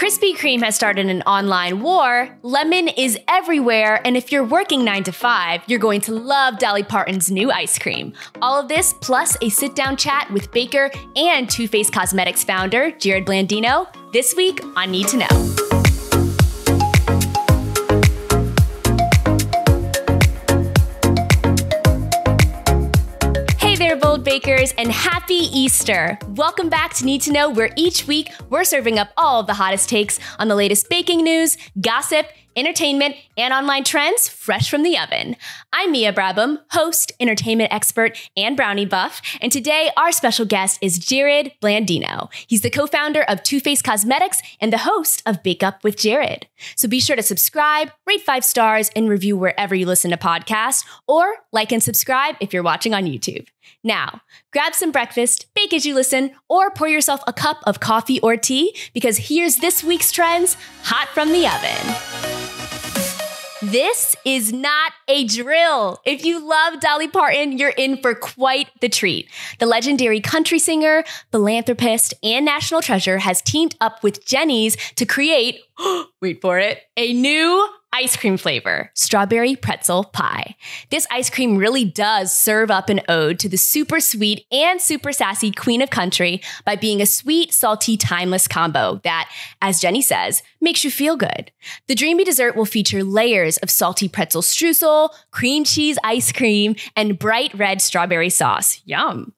Krispy Kreme has started an online war. Lemon is everywhere, and if you're working 9 to 5, you're going to love Dolly Parton's new ice cream. All of this plus a sit down chat with baker and Too Faced Cosmetics founder Jerrod Blandino this week on Knead to Know. Bakers, and happy Easter! Welcome back to Knead to Know, where each week we're serving up all the hottest takes on the latest baking news, gossip, entertainment, and online trends fresh from the oven. I'm Mia Brabham, host, entertainment expert, and brownie buff, and today our special guest is Jerrod Blandino. He's the co-founder of Too Faced Cosmetics and the host of Bake Up with Jerrod. So be sure to subscribe, rate five stars, and review wherever you listen to podcasts, or like and subscribe if you're watching on YouTube. Now, grab some breakfast, bake as you listen, or pour yourself a cup of coffee or tea because here's this week's trends hot from the oven. This is not a drill. If you love Dolly Parton, you're in for quite the treat. The legendary country singer, philanthropist, and national treasure has teamed up with Jeni's to create, wait for it, a new ice cream flavor, strawberry pretzel pie. This ice cream really does serve up an ode to the super sweet and super sassy queen of country by being a sweet, salty, timeless combo that, as Jenny says, makes you feel good. The dreamy dessert will feature layers of salty pretzel streusel, cream cheese ice cream, and bright red strawberry sauce. Yum.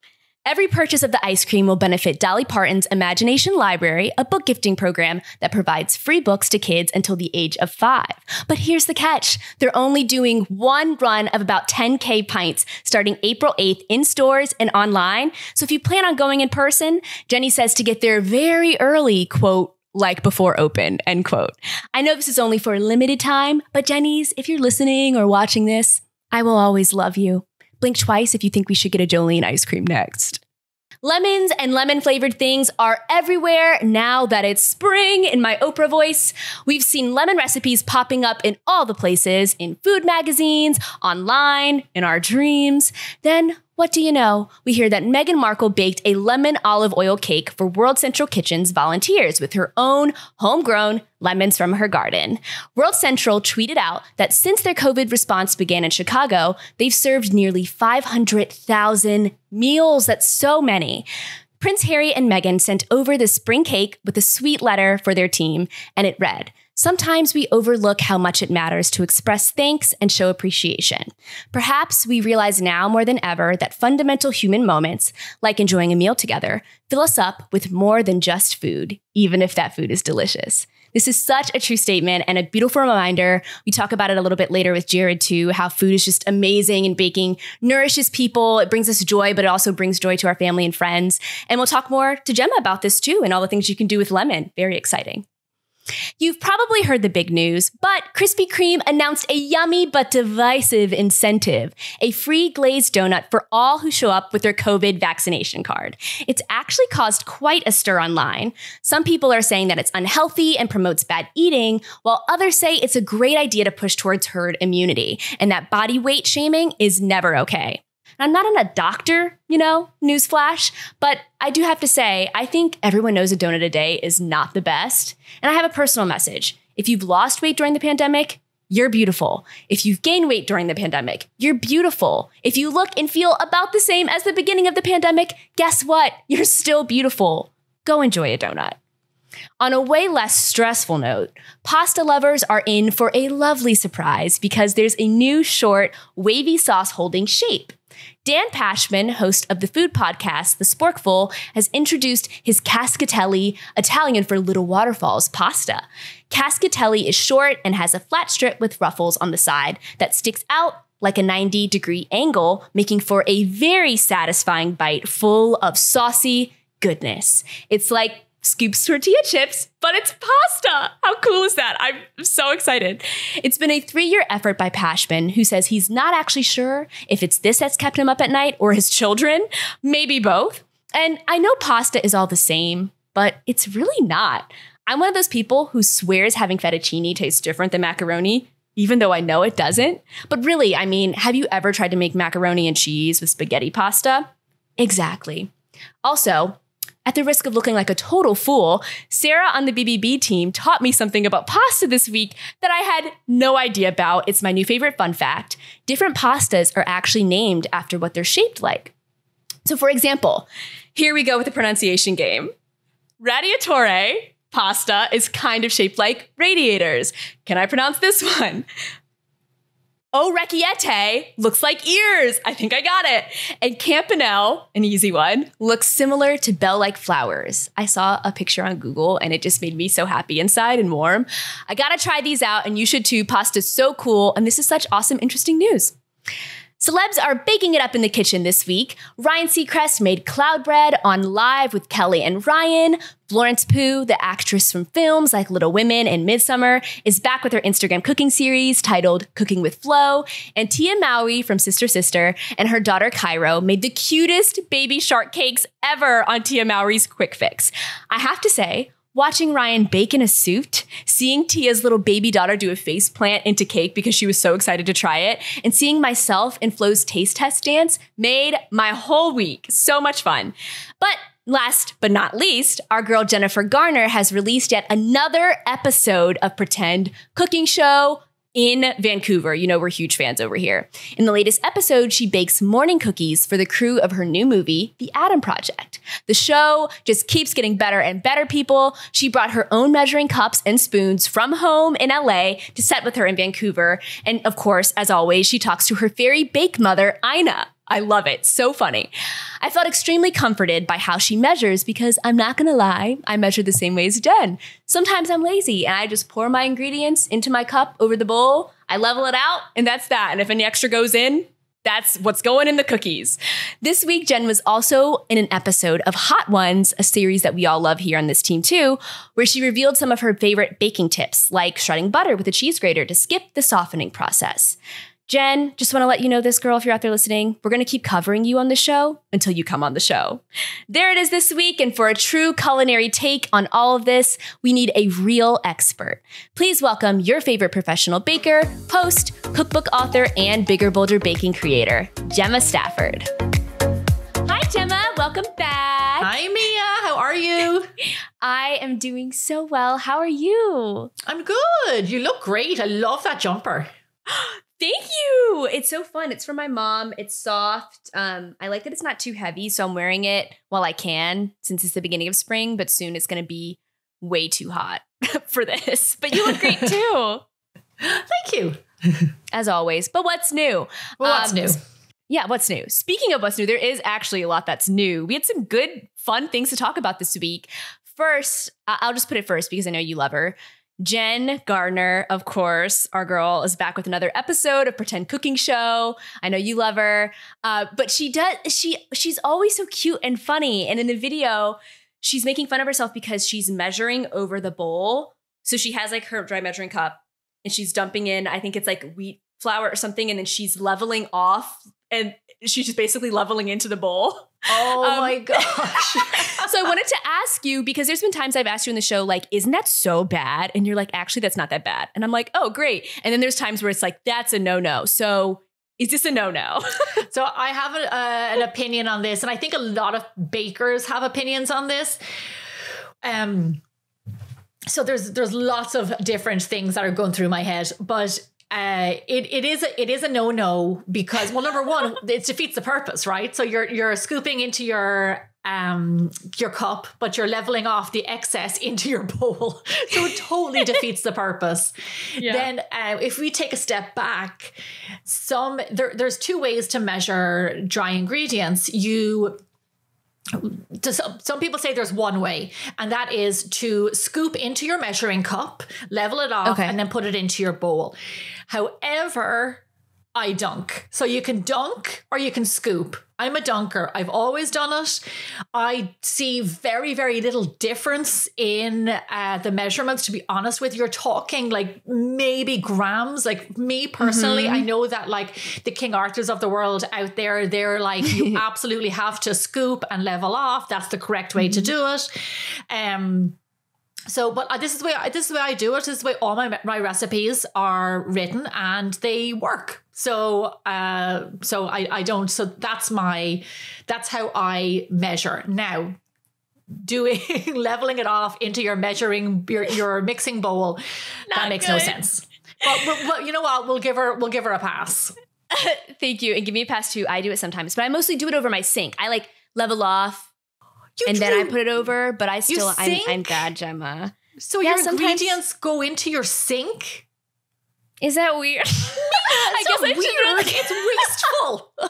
Every purchase of the ice cream will benefit Dolly Parton's Imagination Library, a book gifting program that provides free books to kids until the age of five. But here's the catch they're only doing one run of about 10K pints starting April 8th in stores and online. So if you plan on going in person, Jenny says to get there very early, quote, like before open, end quote. I know this is only for a limited time, but Jeni's, if you're listening or watching this, I will always love you. Blink twice if you think we should get a Jolene ice cream next. Lemons and lemon flavored things are everywhere now that it's spring in my Oprah voice. We've seen lemon recipes popping up in all the places in food magazines, online, in our dreams. Then what do you know? We hear that Meghan Markle baked a lemon olive oil cake for World Central Kitchen's volunteers with her own homegrown lemons from her garden. World Central tweeted out that since their COVID response began in Chicago, they've served nearly 500,000 meals. That's so many. Prince Harry and Meghan sent over the spring cake with a sweet letter for their team, and it read, Sometimes we overlook how much it matters to express thanks and show appreciation. Perhaps we realize now more than ever that fundamental human moments, like enjoying a meal together, fill us up with more than just food, even if that food is delicious. This is such a true statement and a beautiful reminder. We talk about it a little bit later with Jerrod too, how food is just amazing and baking nourishes people. It brings us joy, but it also brings joy to our family and friends. And we'll talk more to Gemma about this too and all the things you can do with lemon. Very exciting. You've probably heard the big news, but Krispy Kreme announced a yummy but divisive incentive a free glazed donut for all who show up with their COVID vaccination card. It's actually caused quite a stir online. Some people are saying that it's unhealthy and promotes bad eating, while others say it's a great idea to push towards herd immunity and that body weight shaming is never okay. I'm not in a doctor, you know, newsflash, but I do have to say, I think everyone knows a donut a day is not the best. And I have a personal message. If you've lost weight during the pandemic, you're beautiful. If you've gained weight during the pandemic, you're beautiful. If you look and feel about the same as the beginning of the pandemic, guess what? You're still beautiful. Go enjoy a donut. On a way less stressful note, pasta lovers are in for a lovely surprise because there's a new short, wavy sauce holding shape. Dan Pashman, host of the food podcast The Sporkful, has introduced his cascatelli, Italian for little waterfalls, pasta. Cascatelli is short and has a flat strip with ruffles on the side that sticks out like a 90 degree angle, making for a very satisfying bite full of saucy goodness. It's like scoops tortilla chips, but it's pasta. How cool is that? I'm so excited. It's been a three year effort by Pashman, who says he's not actually sure if it's this that's kept him up at night or his children, maybe both. And I know pasta is all the same, but it's really not. I'm one of those people who swears having fettuccine tastes different than macaroni, even though I know it doesn't. But really, I mean, have you ever tried to make macaroni and cheese with spaghetti pasta? Exactly. Also, At the risk of looking like a total fool, Sarah on the BBB team taught me something about pasta this week that I had no idea about. It's my new favorite fun fact. Different pastas are actually named after what they're shaped like. So, for example, here we go with the pronunciation game. Radiatore pasta is kind of shaped like radiators. Can I pronounce this one? Oh, Orecchiette looks like ears. I think I got it. And campanelle, an easy one, looks similar to bell-like flowers. I saw a picture on Google and it just made me so happy inside and warm. I gotta try these out and you should too. Pasta's so cool and this is such awesome, interesting news. Celebs are baking it up in the kitchen this week. Ryan Seacrest made cloud bread on Live with Kelly and Ryan. Florence Pugh, the actress from films like Little Women and Midsommar, is back with her Instagram cooking series titled Cooking with Flo. And Tia Mowry from Sister Sister and her daughter Cairo made the cutest baby shark cakes ever on Tia Mowry's Quick Fix. I have to say, Watching Ryan bake in a suit, seeing Tia's little baby daughter do a face plant into cake because she was so excited to try it, and seeing myself in Flo's taste test dance made my whole week so much fun. But Last but not least, our girl Jennifer Garner has released yet another episode of Pretend Cooking Show in Vancouver. You know, we're huge fans over here. In the latest episode, she bakes morning cookies for the crew of her new movie, The Adam Project. The show just keeps getting better and better, people. She brought her own measuring cups and spoons from home in LA to set with her in Vancouver. And of course, as always, she talks to her fairy bake mother, Ina. I love it. So funny. I felt extremely comforted by how she measures because I'm not gonna lie, I measure the same way as Jen. Sometimes I'm lazy and I just pour my ingredients into my cup over the bowl, I level it out, and that's that. And if any extra goes in, that's what's going in the cookies. This week, Jen was also in an episode of Hot Ones, a series that we all love here on this team too, where she revealed some of her favorite baking tips, like shredding butter with a cheese grater to skip the softening process. Jen, just want to let you know this, girl, if you're out there listening, we're going to keep covering you on the show until you come on the show. There it is this week. And for a true culinary take on all of this, we need a real expert. Please welcome your favorite professional baker, host, cookbook author, and Bigger Bolder baking creator, Gemma Stafford. Hi, Gemma. Welcome back. Hi, Mia. How are you? I am doing so well. How are you? I'm good. You look great. I love that jumper. Thank you. It's so fun. It's from my mom. It's soft. Um, I like that it's not too heavy, so I'm wearing it while I can since it's the beginning of spring, but soon it's going to be way too hot for this. But you look great too. Thank you. As always. But what's new? Well, what's um, new? Yeah, what's new? Speaking of what's new, there is actually a lot that's new. We had some good, fun things to talk about this week. First, I'll just put it first because I know you love her. Jen Garner, of course, our girl is back with another episode of Pretend Cooking Show. I know you love her, uh, but she does. She she's always so cute and funny. And in the video, she's making fun of herself because she's measuring over the bowl. So she has like her dry measuring cup, and she's dumping in. I think it's like wheat flour or something, and then she's leveling off, and she's just basically leveling into the bowl. Oh um, my gosh. so I wanted to ask you because there's been times I've asked you in the show, like, isn't that so bad? And you're like, actually, that's not that bad. And I'm like, oh, great. And then there's times where it's like, that's a no no. So is this a no no? so I have a, uh, an opinion on this. And I think a lot of bakers have opinions on this. Um, so there's there's lots of different things that are going through my head, but uh, it, it is a, it is a no no because well number one it defeats the purpose right? So you're you're scooping into your um your cup but you're leveling off the excess into your bowl. So it totally defeats the purpose. Yeah. then uh, if we take a step back some there, there's two ways to measure dry ingredients. You some people say there's one way, and that is to scoop into your measuring cup, level it off, okay. and then put it into your bowl. However, I dunk. So you can dunk or you can scoop. I'm a dunker. I've always done it. I see very, very little difference in uh, the measurements, to be honest with you. You're talking like maybe grams. Like me personally, mm-hmm. I know that like the King Arthurs of the world out there, they're like, you absolutely have to scoop and level off. That's the correct way mm-hmm. to do it. Um, so, but uh, this is the way I, this is the way I do it. This is the way all my my recipes are written, and they work. So, uh, so I I don't. So that's my that's how I measure now. doing leveling it off into your measuring your, your mixing bowl. that makes no sense. But, but, but you know what? We'll give her we'll give her a pass. Thank you. And give me a pass too. I do it sometimes, but I mostly do it over my sink. I like level off You and then I put it over, but I still, I'm, I'm bad, Gemma. so yeah, your sometimes- ingredients go into your sink. Is that weird? I guess I should weird. It's wasteful.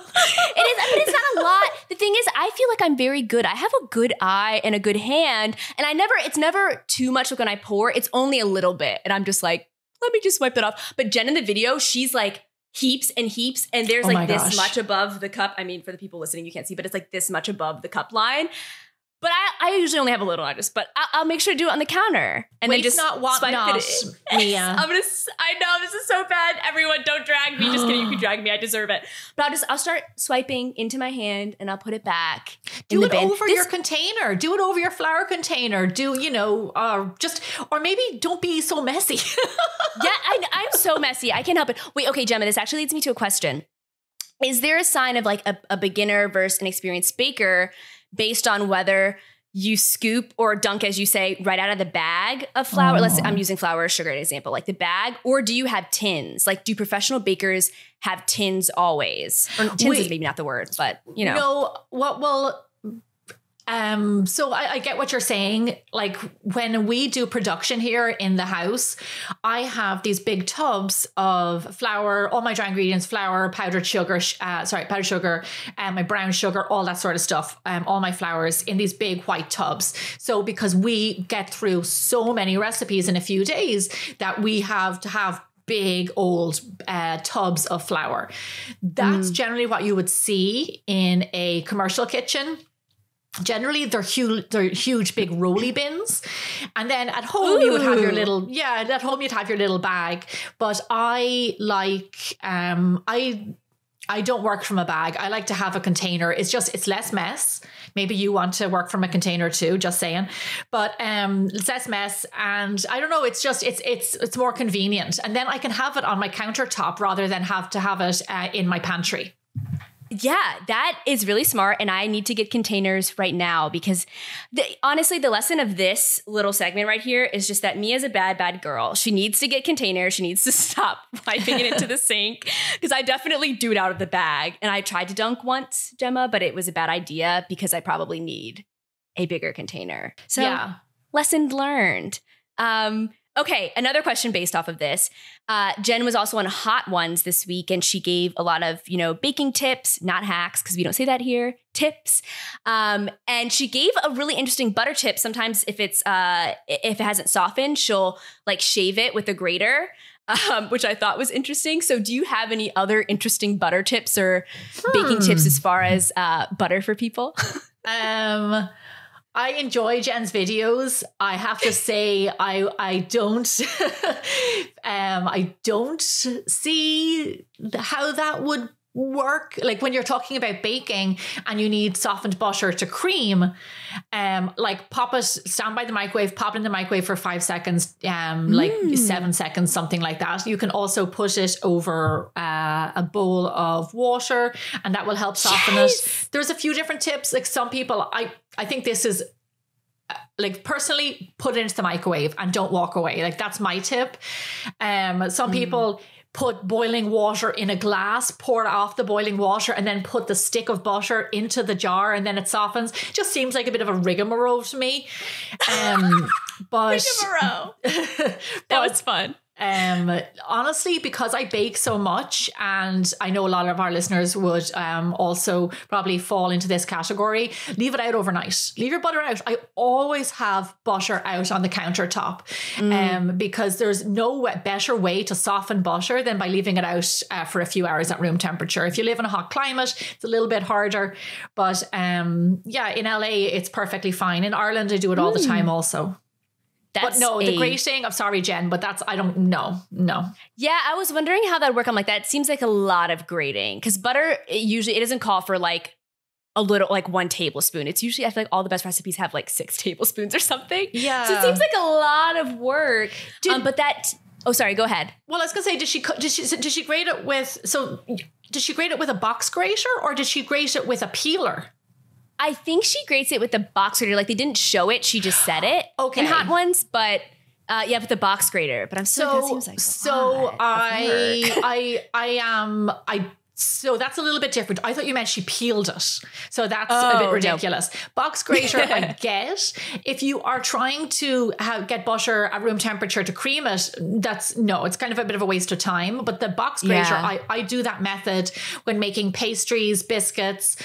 It is, I mean, it's not a lot. The thing is, I feel like I'm very good. I have a good eye and a good hand, and I never, it's never too much like when I pour. It's only a little bit, and I'm just like, let me just wipe that off. But Jen in the video, she's like heaps and heaps, and there's Oh like this gosh. much above the cup. I mean, for the people listening, you can't see, but it's like this much above the cup line. But I, I usually only have a little. I just, but I'll, I'll make sure to do it on the counter, and then just not, want swipe not, it in. Mia. I'm gonna. I know this is so bad. Everyone, don't drag me. Just kidding. You can drag me. I deserve it. But I'll just. I'll start swiping into my hand, and I'll put it back. in Do the it bin. over This- your container. Do it over your flour container. Do you know? Uh, just or maybe don't be so messy. yeah, I, I'm so messy. I can't help it. Wait, okay, Gemma. This actually leads me to a question. Is there a sign of like a, a beginner versus an experienced baker based on whether you scoop or dunk, as you say, right out of the bag of flour? Let's. Oh. I'm using flour or sugar as an example, like the bag, or do you have tins? Like, do professional bakers have tins always? Or tins is maybe not the word, but you know. No, what well um so I, I get what you're saying. Like when we do production here in the house i have these big tubs of flour all my dry ingredients flour powdered sugar uh, sorry powdered sugar and my brown sugar all that sort of stuff um, all my flours in these big white tubs. So because we get through so many recipes in a few days that we have to have big old uh, tubs of flour. That's generally what you would see in a commercial kitchen Generally, they're huge, they're huge, big roly bins, and then at home you would have your little yeah. At home you'd have your little bag, but I like um I I don't work from a bag. I like to have a container. It's just it's less mess. Maybe you want to work from a container too. Just saying, but um, it's less mess, and I don't know. It's just it's it's it's more convenient, and then I can have it on my countertop rather than have to have it uh, in my pantry. Yeah, that is really smart. And I need to get containers right now because the, honestly, the lesson of this little segment right here is just that Mia's a bad, bad girl. She needs to get containers. She needs to stop wiping it into the sink because I definitely do it out of the bag. And I tried to dunk once, Gemma, but it was a bad idea because I probably need a bigger container. So, yeah. lesson learned. Um, okay, another question based off of this. Uh, Jen was also on Hot Ones this week, and she gave a lot of you know baking tips, not hacks, because we don't say that here. Tips, um, and she gave a really interesting butter tip. Sometimes if it's uh, if it hasn't softened, she'll like shave it with a grater. Um, which I thought was interesting. So, do you have any other interesting butter tips or baking tips as far as uh, butter for people? Um, I enjoy Jen's videos. I have to say, I I don't, um, I don't see how that would work. Like when you're talking about baking and you need softened butter to cream, um, like pop it, stand by the microwave, pop it in the microwave for five seconds, um, like seven seconds, something like that. You can also put it over uh, a bowl of water, and that will help soften Yes. it. There's a few different tips. Like some people, I I think this is uh, like personally put it into the microwave and don't walk away. Like that's my tip. Um, some people put boiling water in a glass, pour it off the boiling water, and then put the stick of butter into the jar, and then it softens. Just seems like a bit of a rigmarole to me. Um, but that but- was fun. Um, honestly, because I bake so much, and I know a lot of our listeners would um, also probably fall into this category, leave it out overnight. Leave your butter out. I always have butter out on the countertop um, because there's no better way to soften butter than by leaving it out uh, for a few hours at room temperature. If you live in a hot climate, it's a little bit harder. But um, yeah, in LA, it's perfectly fine. In Ireland, I do it all the time also. That's But no, the a- grating, I'm sorry, Jen, but that's, I don't know. No. Yeah, I was wondering how that would work. I'm like, that seems like a lot of grating because butter it usually it doesn't call for like a little like one tablespoon. It's usually I feel like all the best recipes have like six tablespoons or something. Yeah. So it seems like a lot of work. Did- um, but that oh sorry, go ahead. Well, I was gonna say, did she, did she, did she grate it with, so did she grate it with a box grater or did she grate it with a peeler? I think she grates it with the box grater. Like they didn't show it; she just said it. Okay. In hot ones, but uh, yeah, with the box grater. But I'm still like, that so seems like so I. I I am I so that's a little bit different. I thought you meant she peeled it. So that's a Oh, bit no. ridiculous. Box grater, I get. If you are trying to have, get butter at room temperature to cream it, that's no, it's kind of a bit of a waste of time. But the box grater, Yeah. I, I do that method when making pastries, biscuits,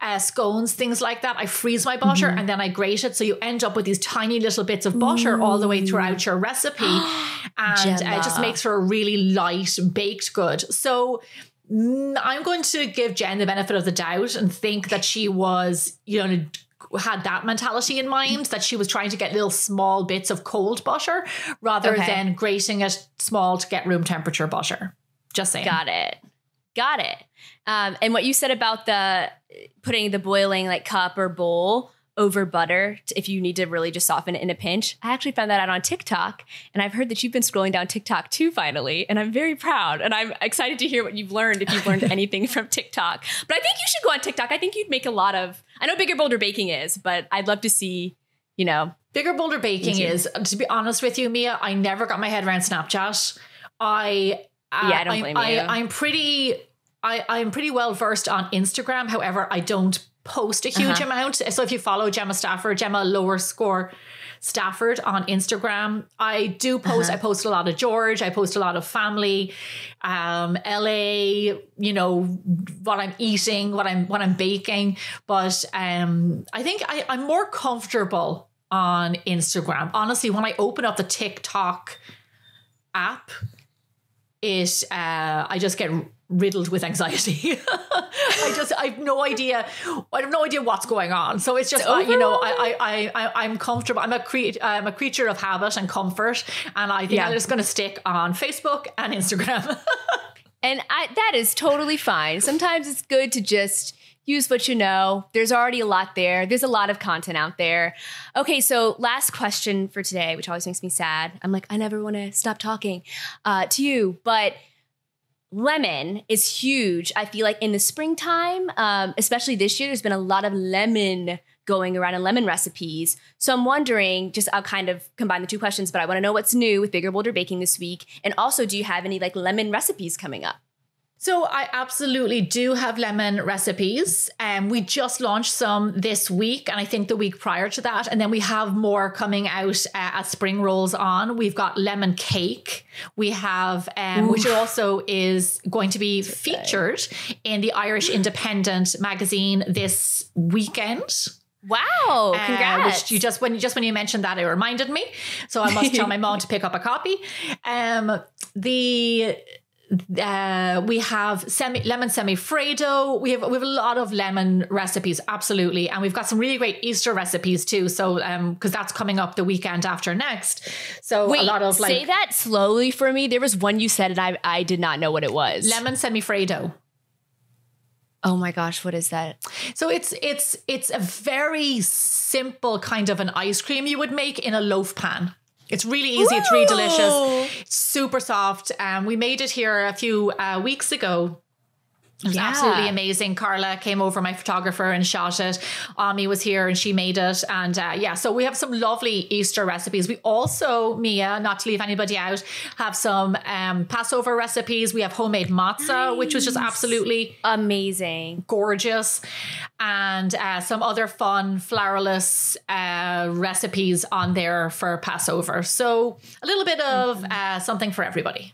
uh, scones, things like that. I freeze my butter Mm-hmm. and then I grate it. So you end up with these tiny little bits of butter all the way throughout your recipe. and uh, it just makes for a really light baked good. So mm, I'm going to give Jen the benefit of the doubt and think that she was, you know, had that mentality in mind that she was trying to get little small bits of cold butter rather Okay. than grating it small to get room temperature butter. Just saying. Got it. Got it. Um, and what you said about the putting the boiling like cup or bowl over butter if you need to really just soften it in a pinch. I actually found that out on TikTok, and I've heard that you've been scrolling down TikTok too finally, and I'm very proud and I'm excited to hear what you've learned if you've learned anything from TikTok. But I think you should go on TikTok. I think you'd make a lot of. I know Bigger Bolder Baking is, but I'd love to see. You know, Bigger Bolder Baking is, to be honest with you, Mia, I never got my head around Snapchat. I uh, Yeah, I don't blame I, you. I'm pretty I, I'm pretty well versed on Instagram. However, I don't post a huge Uh-huh. amount. So if you follow Gemma Stafford, Gemma lower score Stafford on Instagram, I do post. Uh-huh. I post a lot of George. I post a lot of family, um, LA. You know what I'm eating, what I'm what I'm baking. But um, I think I, I'm more comfortable on Instagram. Honestly, when I open up the TikTok app, it uh, I just get riddled with anxiety. I just I have no idea. I have no idea what's going on. So it's just It's you know I I I I- I'm comfortable. I'm a cre- I'm a creature of habit and comfort, and I think Yeah. I'm just going to stick on Facebook and Instagram. And I, that is totally fine. Sometimes it's good to just use what you know. There's already a lot there. There's a lot of content out there. Okay, so last question for today, which always makes me sad. I'm like, I never want to stop talking uh, to you, but lemon is huge. I feel like in the springtime, um, especially this year, there's been a lot of lemon going around and lemon recipes. So I'm wondering, just I'll kind of combine the two questions, but I want to know what's new with Bigger Bolder Baking this week. And also, do you have any like lemon recipes coming up? So I absolutely do have lemon recipes. and we just launched some this week, and I think the week prior to that, and then we have more coming out uh, as spring rolls on. We've got lemon cake. We have, um, which also is going to be featured in the Irish Independent magazine this weekend. Wow! Uh, Congrats! which you just when just when you mentioned that, it reminded me. So I must tell my mom to pick up a copy. Um, the uh, we have semi lemon semifreddo. We have we have a lot of lemon recipes, absolutely, and we've got some really great Easter recipes too. So um, because that's coming up the weekend after next. So Wait, a lot of like say that slowly for me. There was one you said, and I I did not know what it was. lemon semifreddo. Oh my gosh, what is that? So it's it's it's a very simple kind of an ice cream you would make in a loaf pan. It's really easy. It's really delicious. It's super soft. Um, we made it here a few uh, weeks ago. It was Yeah. absolutely amazing. Carla came over, my photographer, and shot it. Ami was here and she made it. And uh, yeah, so we have some lovely Easter recipes. We also, Mia, not to leave anybody out, have some um, Passover recipes. We have homemade matzah, which was just absolutely Amazing. gorgeous and uh, some other fun flourless uh, recipes on there for Passover. So a little bit of uh, something for everybody.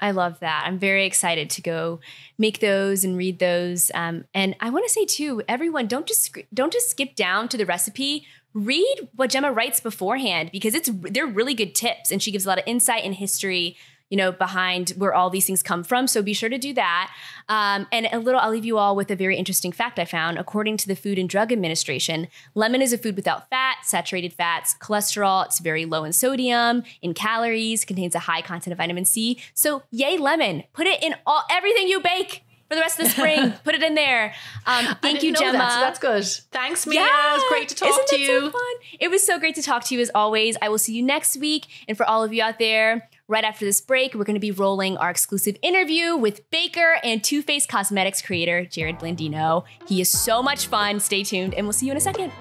I love that. I'm very excited to go make those and read those. Um, and I want to say too, everyone, don't just don't just skip down to the recipe. Read what Gemma writes beforehand because it's they're really good tips, and she gives a lot of insight and history, you know, behind where all these things come from. So be sure to do that. Um, and a little, I'll leave you all with a very interesting fact I found. According to the Food and Drug Administration, lemon is a food without fat, saturated fats, cholesterol. It's very low in sodium, in calories, contains a high content of vitamin C. So yay lemon. Put it in all everything you bake. for the rest of the spring. Put it in there. Um, thank you, Gemma. That, so that's good. Thanks, Mia. Yeah. It was great to talk Isn't to you. So fun? It was so great to talk to you as always. I will see you next week. And for all of you out there, right after this break, we're going to be rolling our exclusive interview with Baker and Too Faced Cosmetics creator Jerrod Blandino. He is so much fun. Stay tuned, and we'll see you in a second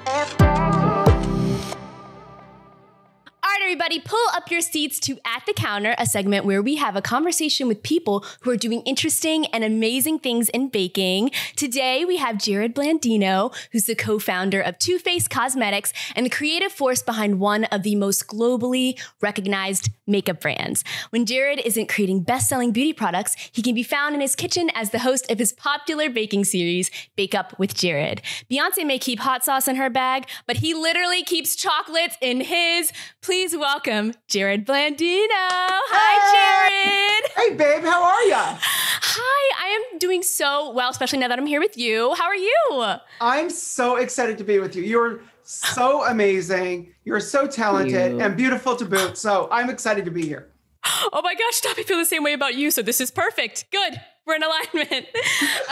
everybody, pull up your seats to At the Counter, a segment where we have a conversation with people who are doing interesting and amazing things in baking. Today, we have Jerrod Blandino, who's the co founder of Too Faced Cosmetics and the creative force behind one of the most globally recognized makeup brands. When Jerrod isn't creating best selling beauty products, he can be found in his kitchen as the host of his popular baking series, Bake Up with Jerrod. Beyonce may keep hot sauce in her bag, but he literally keeps chocolates in his. Please welcome Jerrod Blandino. Hi, Jerrod. Hey, babe, how are you? Hi, I am doing so well, especially now that I'm here with you. How are you? I'm so excited to be with you. You're so amazing. You're so talented you. and beautiful to boot. So I'm excited to be here. Oh my gosh, stop! I feel the same way about you. So this is perfect. Good we're in alignment.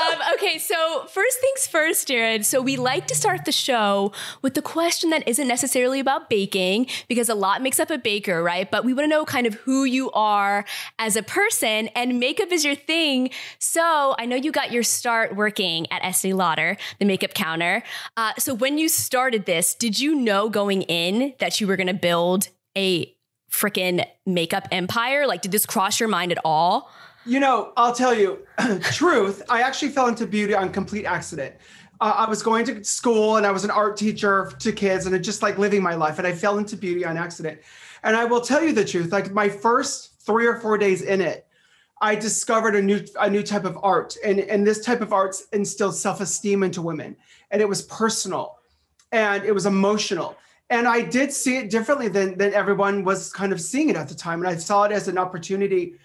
um, okay, so first things first, Jerrod. So we like to start the show with the question that isn't necessarily about baking because a lot makes up a baker, right? But we want to know kind of who you are as a person, and makeup is your thing. So I know you got your start working at Estee Lauder, the makeup counter. Uh, so when you started this, did you know going in that you were going to build a freaking makeup empire? Like, did this cross your mind at all? You know, I'll tell you, truth. I actually fell into beauty on complete accident. Uh, I was going to school and I was an art teacher to kids and just like living my life. And I fell into beauty on accident. And I will tell you the truth. Like my first three or four days in it, I discovered a new a new type of art, and and this type of art instilled self esteem into women, and it was personal, and it was emotional, and I did see it differently than than everyone was kind of seeing it at the time, and I saw it as an opportunity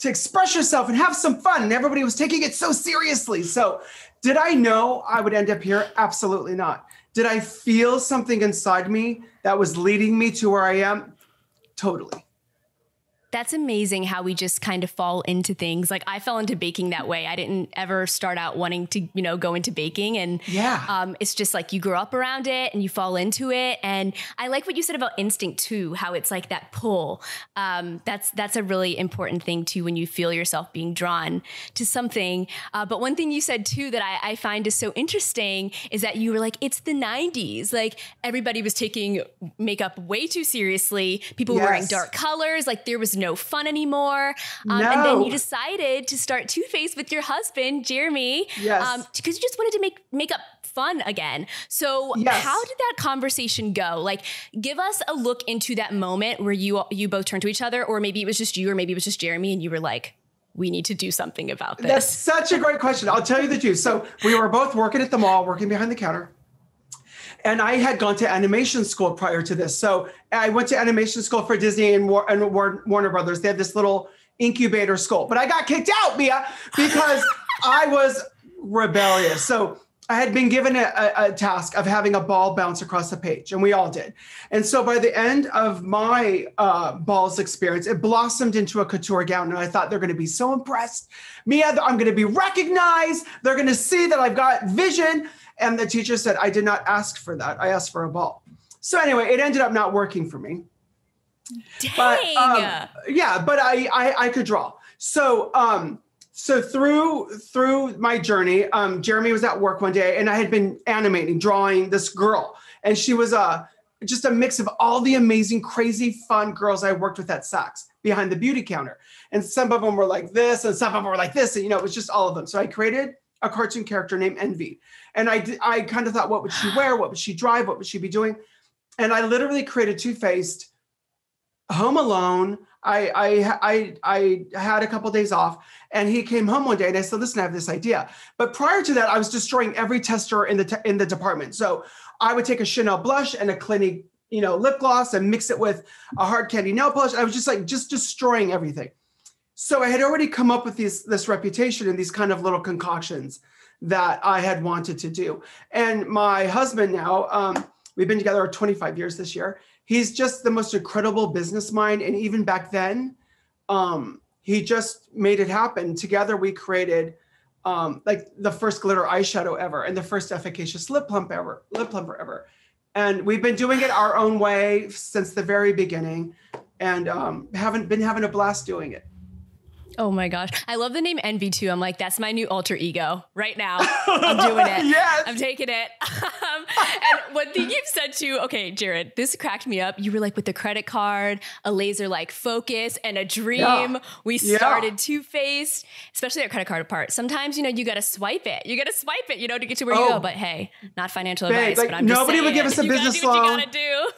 to express yourself and have some fun. And everybody was taking it so seriously. So, did I know I would end up here? Absolutely not. Did I feel something inside me that was leading me to where I am? Totally that's amazing how we just kind of fall into things. Like I fell into baking that way. I didn't ever start out wanting to, you know, go into baking. And yeah, um, it's just like you grow up around it and you fall into it. And I like what you said about instinct too, how it's like that pull. Um, that's that's a really important thing too when you feel yourself being drawn to something. Uh, but one thing you said too that I, I find is so interesting is that you were like, it's the 90s. Like everybody was taking makeup way too seriously. People yes. were wearing dark colors. Like there was no fun anymore. Um, no. And then you decided to start Too Faced with your husband, Jeremy. Yes. Um, because you just wanted to make makeup fun again. So yes. how did that conversation go? Like give us a look into that moment where you you both turned to each other or maybe it was just you or maybe it was just Jeremy and you were like we need to do something about this. That's such a great question. I'll tell you the truth. So we were both working at the mall, working behind the counter. And I had gone to animation school prior to this. So I went to animation school for Disney and, War- and War- Warner Brothers. They had this little incubator school, but I got kicked out, Mia, because I was rebellious. So I had been given a, a, a, task of having a ball bounce across the page, and we all did. And so by the end of my uh, balls experience, it blossomed into a couture gown, and I thought they're going to be so impressed. Mia, I'm going to be recognized. They're going to see that I've got vision. And the teacher said, I did not ask for that. I asked for a ball. So anyway, it ended up not working for me. Dang. But, um, yeah, but I, I, I could draw. So um, so through through my journey, um, Jeremy was at work one day, and I had been animating, drawing this girl, and she was a uh, just a mix of all the amazing, crazy, fun girls I worked with at Saks behind the beauty counter. And some of them were like this, and some of them were like this, and you know, it was just all of them. So I created a cartoon character named Envy. And I, I kind of thought, what would she wear? What would she drive? What would she be doing? And I literally created Too Faced, Home Alone. I, I, I, I had a couple days off and he came home one day and I said, listen, I have this idea. But prior to that, I was destroying every tester in the, te- in the department. So I would take a Chanel blush and a Clinique, you know, lip gloss and mix it with a hard candy nail polish. I was just like, just destroying everything. So I had already come up with these, this reputation and these kind of little concoctions that I had wanted to do. And my husband now, um, we've been together 25 years this year. He's just the most incredible business mind. And even back then, um, he just made it happen. Together, we created um, like the first glitter eyeshadow ever and the first efficacious lip plump ever, lip plumper ever. And we've been doing it our own way since the very beginning and um, haven't been having a blast doing it. Oh my gosh. I love the name Envy too. I'm like, that's my new alter ego right now. I'm doing it. yes. I'm taking it. um, and one thing you've said too, okay, Jerrod, this cracked me up. You were like with the credit card, a laser like focus, and a dream. Yeah. We started yeah. Too Faced, especially that credit card part. Sometimes, you know, you got to swipe it. You got to swipe it, you know, to get to where oh, you go. But hey, not financial babe, advice. Like, but I'm nobody would give us a you business loan. you gotta do.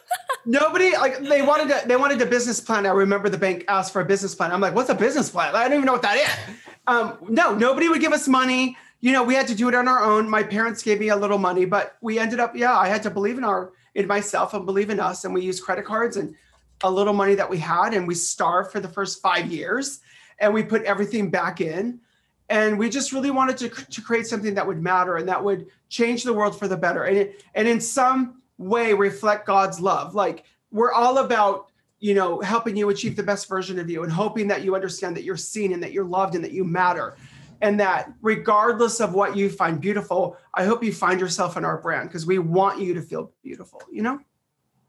nobody like they wanted to they wanted a business plan. I remember the bank asked for a business plan. I'm like, what's a business plan? Don't even know what that is. Um, no, nobody would give us money. You know, we had to do it on our own. My parents gave me a little money, but we ended up, yeah, I had to believe in our in myself and believe in us. And we used credit cards and a little money that we had, and we starved for the first five years, and we put everything back in. And we just really wanted to, to create something that would matter and that would change the world for the better. And it, and in some way reflect God's love. Like we're all about you know, helping you achieve the best version of you and hoping that you understand that you're seen and that you're loved and that you matter. And that regardless of what you find beautiful, I hope you find yourself in our brand because we want you to feel beautiful, you know?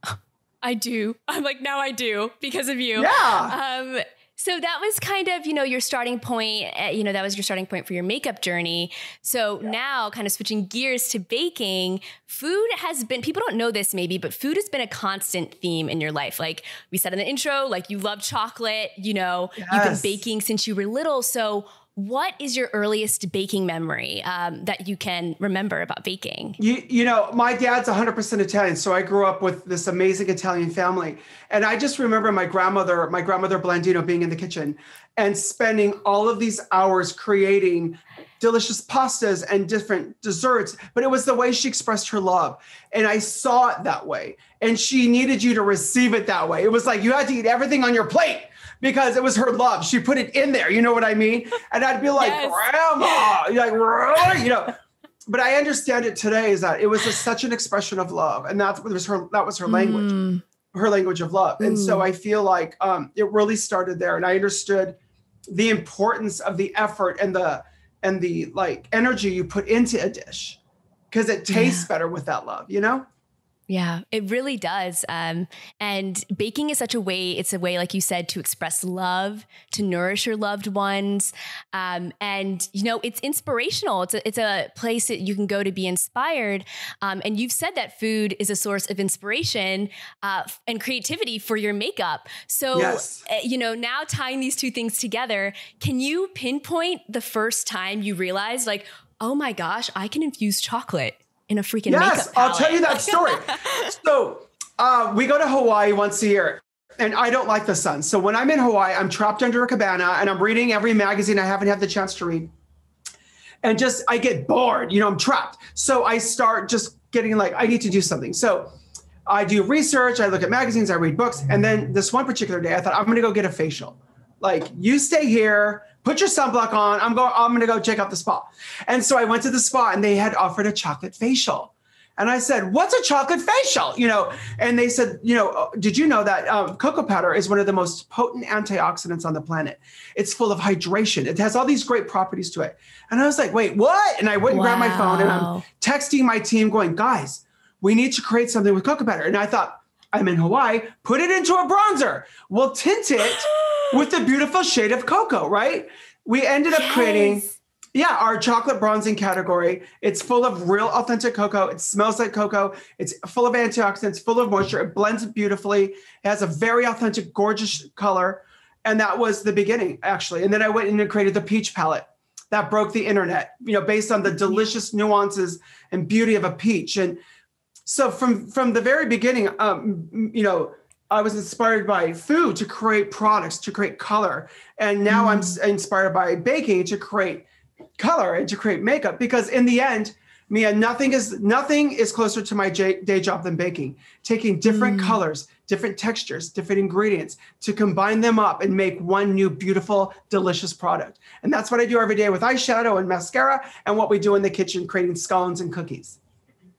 I do. I'm like, now I do because of you. Yeah. Um, so that was kind of, you know, your starting point, eh, you know, that was your starting point for your makeup journey. So yeah. now kind of switching gears to baking, food has been, people don't know this maybe, but food has been a constant theme in your life. Like we said in the intro, like you love chocolate, you know, yes. you've been baking since you were little. So what is your earliest baking memory um, that you can remember about baking? You, you know, my dad's 100% Italian, so I grew up with this amazing Italian family, and I just remember my grandmother, my grandmother Blandino, being in the kitchen and spending all of these hours creating delicious pastas and different desserts. But it was the way she expressed her love, and I saw it that way. And she needed you to receive it that way. It was like you had to eat everything on your plate because it was her love. She put it in there. You know what I mean? And I'd be like, yes. Grandma, You're like, really? You know. But I understand it today is that it was a, such an expression of love, and that was her. That was her language, mm. her language of love. And so I feel like um, it really started there, and I understood the importance of the effort and the and the like energy you put into a dish because it tastes yeah. better with that love. You know. Yeah, it really does. Um, and baking is such a way, it's a way, like you said, to express love, to nourish your loved ones. Um, and, you know, it's inspirational. It's a, it's a place that you can go to be inspired. Um, and you've said that food is a source of inspiration uh, and creativity for your makeup. So, yes. uh, you know, now tying these two things together, can you pinpoint the first time you realized, like, oh my gosh, I can infuse chocolate in a freaking yes, I'll tell you that story. so uh, we go to Hawaii once a year. And I don't like the sun. So when I'm in Hawaii, I'm trapped under a cabana and I'm reading every magazine I haven't had the chance to read. And just, I get bored, you know, I'm trapped. So I start just getting like, I need to do something. So I do research, I look at magazines, I read books. And then this one particular day, I thought, I'm going to go get a facial. Like, you stay here, put your sunblock on. I'm going, I'm going to go check out the spa. And so I went to the spa and they had offered a chocolate facial. And I said, What's a chocolate facial? You know, and they said, You know, uh, did you know that um, cocoa powder is one of the most potent antioxidants on the planet? It's full of hydration. It has all these great properties to it. And I was like, Wait, what? And I went and wow. grabbed my phone and I'm texting my team, going, Guys, we need to create something with cocoa powder. And I thought, I'm in Hawaii, put it into a bronzer. We'll tint it with the beautiful shade of cocoa, right? We ended up yes. creating, yeah, our chocolate bronzing category. It's full of real authentic cocoa. It smells like cocoa. It's full of antioxidants, full of moisture. It blends beautifully. It has a very authentic, gorgeous color. And that was the beginning, actually. And then I went in and created the peach palette that broke the internet, you know, based on the delicious nuances and beauty of a peach. And so from from the very beginning, um, you know, I was inspired by food to create products, to create color. And now mm. I'm inspired by baking to create color and to create makeup because in the end, Mia, nothing is nothing is closer to my j- day job than baking. Taking different mm. colors, different textures, different ingredients to combine them up and make one new beautiful, delicious product. And that's what I do every day with eyeshadow and mascara and what we do in the kitchen creating scones and cookies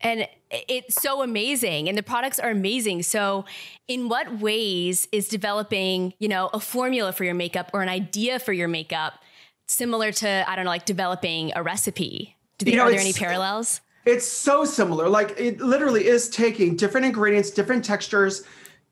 and it's so amazing and the products are amazing so in what ways is developing you know a formula for your makeup or an idea for your makeup similar to I don't know, like developing a recipe? Do they, You know, are there any parallels? It's so similar. Like it literally is taking different ingredients, different textures,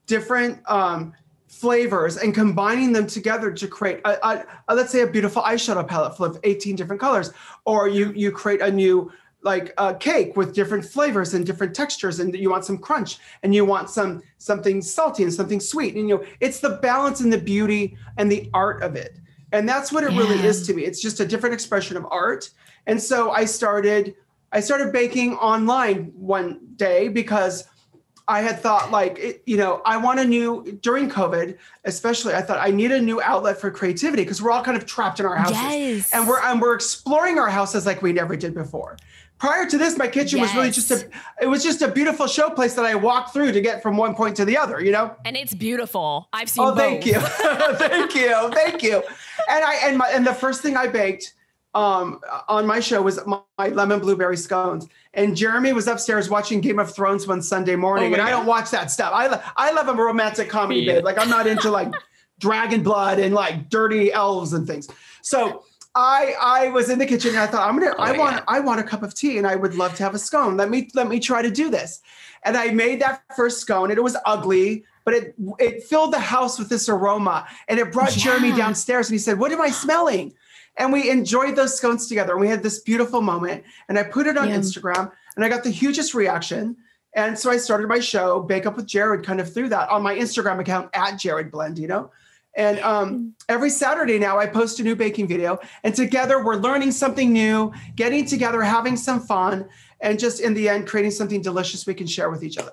different um, flavors, and combining them together to create, a, a, a- let's say, a beautiful eyeshadow palette full of 18 different colors. Or you you create a new like a cake with different flavors and different textures, and you want some crunch, and you want some something salty and something sweet. And you know, it's the balance and the beauty and the art of it. And that's what it really is to me. It's just a different expression of art. And so I started I started baking online one day because I had thought like it, you know I want a new during COVID especially I thought I need a new outlet for creativity because we're all kind of trapped in our houses Yes. and we're and we're exploring our houses like we never did before. Prior to this, my kitchen was really just a it was just a beautiful showplace that I walked through to get from one point to the other. You know. And it's beautiful. I've seen Oh, thank you, thank you, thank you. And I and my and the first thing I baked um, on my show was my, my lemon blueberry scones. And Jeremy was upstairs watching Game of Thrones one Sunday morning, Oh and I don't watch that stuff. I I love a romantic comedy, Yeah. babe. Like I'm not into like dragon blood and like dirty elves and things. So. I, I was in the kitchen and I thought I'm gonna I oh, want God. I want a cup of tea and I would love to have a scone. Let me let me try to do this. And I made that first scone and it was ugly, but it it filled the house with this aroma and it brought Jeremy downstairs and he said, "What am I smelling?" And we enjoyed those scones together and we had this beautiful moment and I put it on Yeah. Instagram and I got the hugest reaction. And so I started my show, Bake Up with Jerrod, kind of through that on my Instagram account at Jerrod Blend, you know? And um, every Saturday now, I post a new baking video, and together we're learning something new, getting together, having some fun, and just in the end, creating something delicious we can share with each other.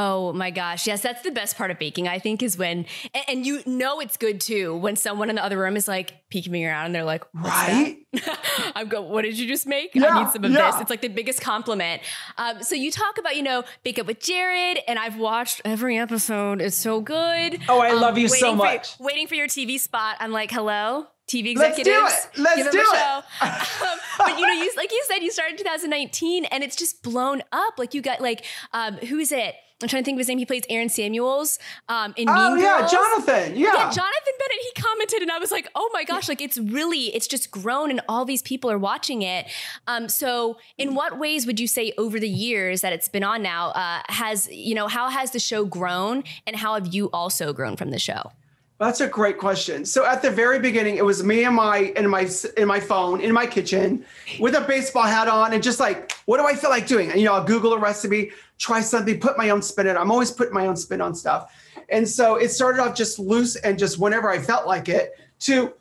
Oh my gosh. Yes, that's the best part of baking, I think, is when, and, and you know it's good too, when someone in the other room is like peeking me around and they're like, Right? I'm going, what did you just make? I need some of yeah. this. It's like the biggest compliment. Um, so you talk about, you know, Bake Up with Jerrod, and I've watched every episode. It's so good. Oh, I Um, love you so waiting for- much. waiting for your TV spot. I'm like, hello? TV executives. Let's do it. Let's give do a it. show. um, but you know, you like you said, you started in 2019, and it's just blown up. Like you got like, um, who is it? I'm trying to think of his name. He plays Aaron Samuels um, in Oh, Mean yeah, Girls. Jonathan. Yeah. Yeah, Jonathan Bennett, he commented and I was like, oh my gosh, like it's really, it's just grown and all these people are watching it. Um, so in what ways would you say over the years that it's been on now, uh, has, you know, how has the show grown and how have you also grown from the show? That's a great question. So at the very beginning, it was me and my and my in my phone in my kitchen with a baseball hat on and just like, what do I feel like doing? And you know, I'll Google a recipe, try something, put my own spin in. I'm always putting my own spin on stuff. And so it started off just loose and just whenever I felt like it. To,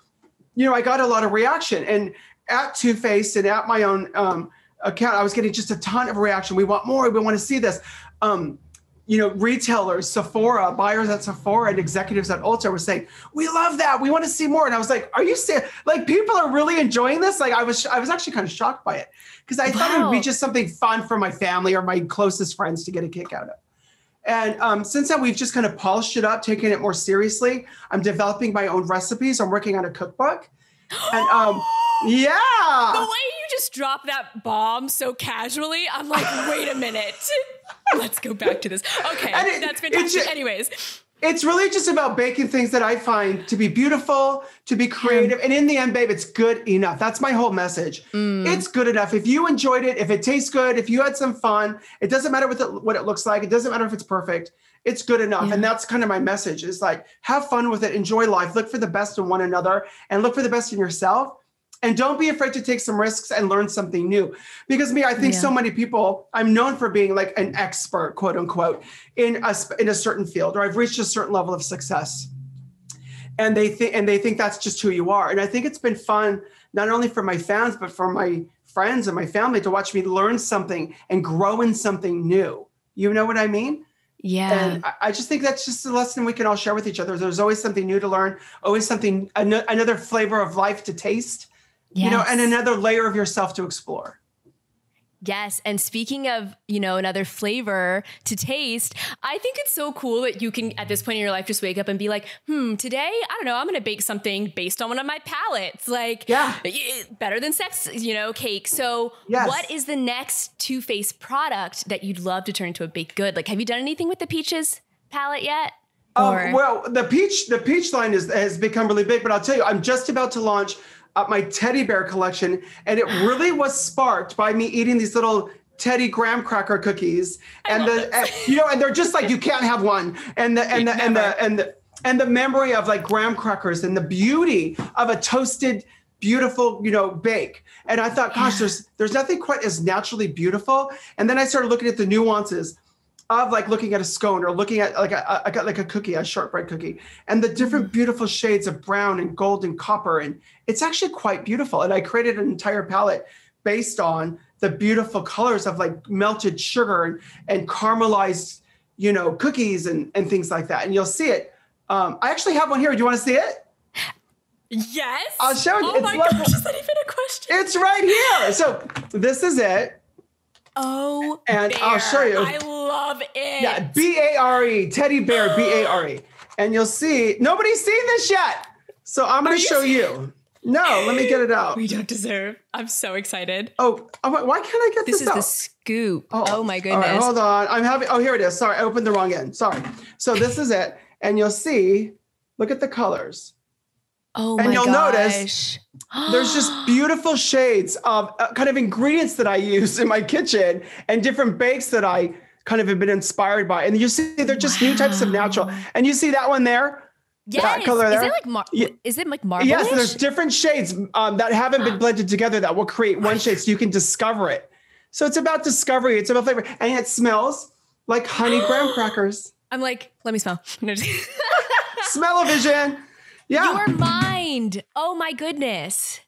you know, I got a lot of reaction and at Too Faced and at my own um, account, I was getting just a ton of reaction. We want more. We want to see this. Um, you know, retailers, Sephora, buyers at Sephora, and executives at Ulta were saying, "We love that. We want to see more." And I was like, "Are you serious? Like, people are really enjoying this?" Like, I was, I was actually kind of shocked by it because I thought it would be just something fun for my family or my closest friends to get a kick out of. And um, since then, we've just kind of polished it up, taking it more seriously. I'm developing my own recipes. I'm working on a cookbook, and um, yeah, The way you just dropped that bomb so casually, I'm like, wait a minute. Let's go back to this. Okay, And it- that's fantastic. ju- Anyways, it's really just about baking things that I find to be beautiful, to be creative. And in the end, babe, it's good enough. That's my whole message. Mm. It's good enough. If you enjoyed it, if it tastes good, if you had some fun, it doesn't matter what, the, what it looks like. It doesn't matter if it's perfect. It's good enough. And that's kind of my message is like, have fun with it, enjoy life, look for the best in one another, and look for the best in yourself. And don't be afraid to take some risks and learn something new. Because me, I think Yeah. so many people, I'm known for being like an expert, quote unquote, in a, in a certain field, or I've reached a certain level of success. And they think and they think that's just who you are. And I think it's been fun, not only for my fans, but for my friends and my family to watch me learn something and grow in something new. You know what I mean? yeah. And I- just think that's just a lesson we can all share with each other. There's always something new to learn, always something, ano- another flavor of life to taste, you know, and another layer of yourself to explore. Yes. And speaking of, you know, another flavor to taste, I think it's so cool that you can, at this point in your life, just wake up and be like, hmm, today, I don't know, I'm going to bake something based on one of my palettes. Like, Yeah. better than sex, you know, cake. So, Yes. what is the next Too Faced product that you'd love to turn into a baked good? Like, have you done anything with the peaches palette yet? Um, well, the peach the peach line is has become really big, but I'll tell you, I'm just about to launch up my teddy bear collection, and it really was sparked by me eating these little teddy graham cracker cookies. And the and, you know and they're just like you can't have one. And the and the and the and the and the memory of like graham crackers and the beauty of a toasted beautiful you know bake. And i thought gosh there's there's nothing quite as naturally beautiful. And then i started looking at the nuances of like looking at a scone or looking at like a, a like a cookie, a shortbread cookie, and the different beautiful shades of brown and gold and copper, and it's actually quite beautiful. And I created an entire palette based on the beautiful colors of like melted sugar and, and caramelized, you know, cookies and and things like that. And you'll see it. Um, I actually have one here. Do you want to see it? Yes. I'll show you. Oh it's my lovely. gosh, is that even a question? It's right here. So this is it. Oh, And I'll show you. I love it. Yeah, B A R E, teddy bear, B A R E. And you'll see, nobody's seen this yet. So I'm going to show you. No, let me get it out. we don't deserve. I'm so excited. Oh, oh, why can't I get This this, is the scoop. Oh, oh, my All goodness. right, hold on. I'm having, oh, here it is. Sorry, I opened the wrong end. Sorry. So this is it. And you'll see, look at the colors. oh and my you'll gosh. notice There's just beautiful shades of uh, kind of ingredients that I use in my kitchen and different bakes that I kind of have been inspired by. And you see, they're just new types of natural. And you see that one there? yes. that color Is there? it like mar- Yeah. is it like marble? Yes, there's different shades um, that haven't been blended together that will create one shade so you can discover it. So it's about discovery, it's about flavor, and it smells like honey graham crackers. I'm like, let me smell. Smell-o-vision. Yeah. Your mind. Oh my goodness.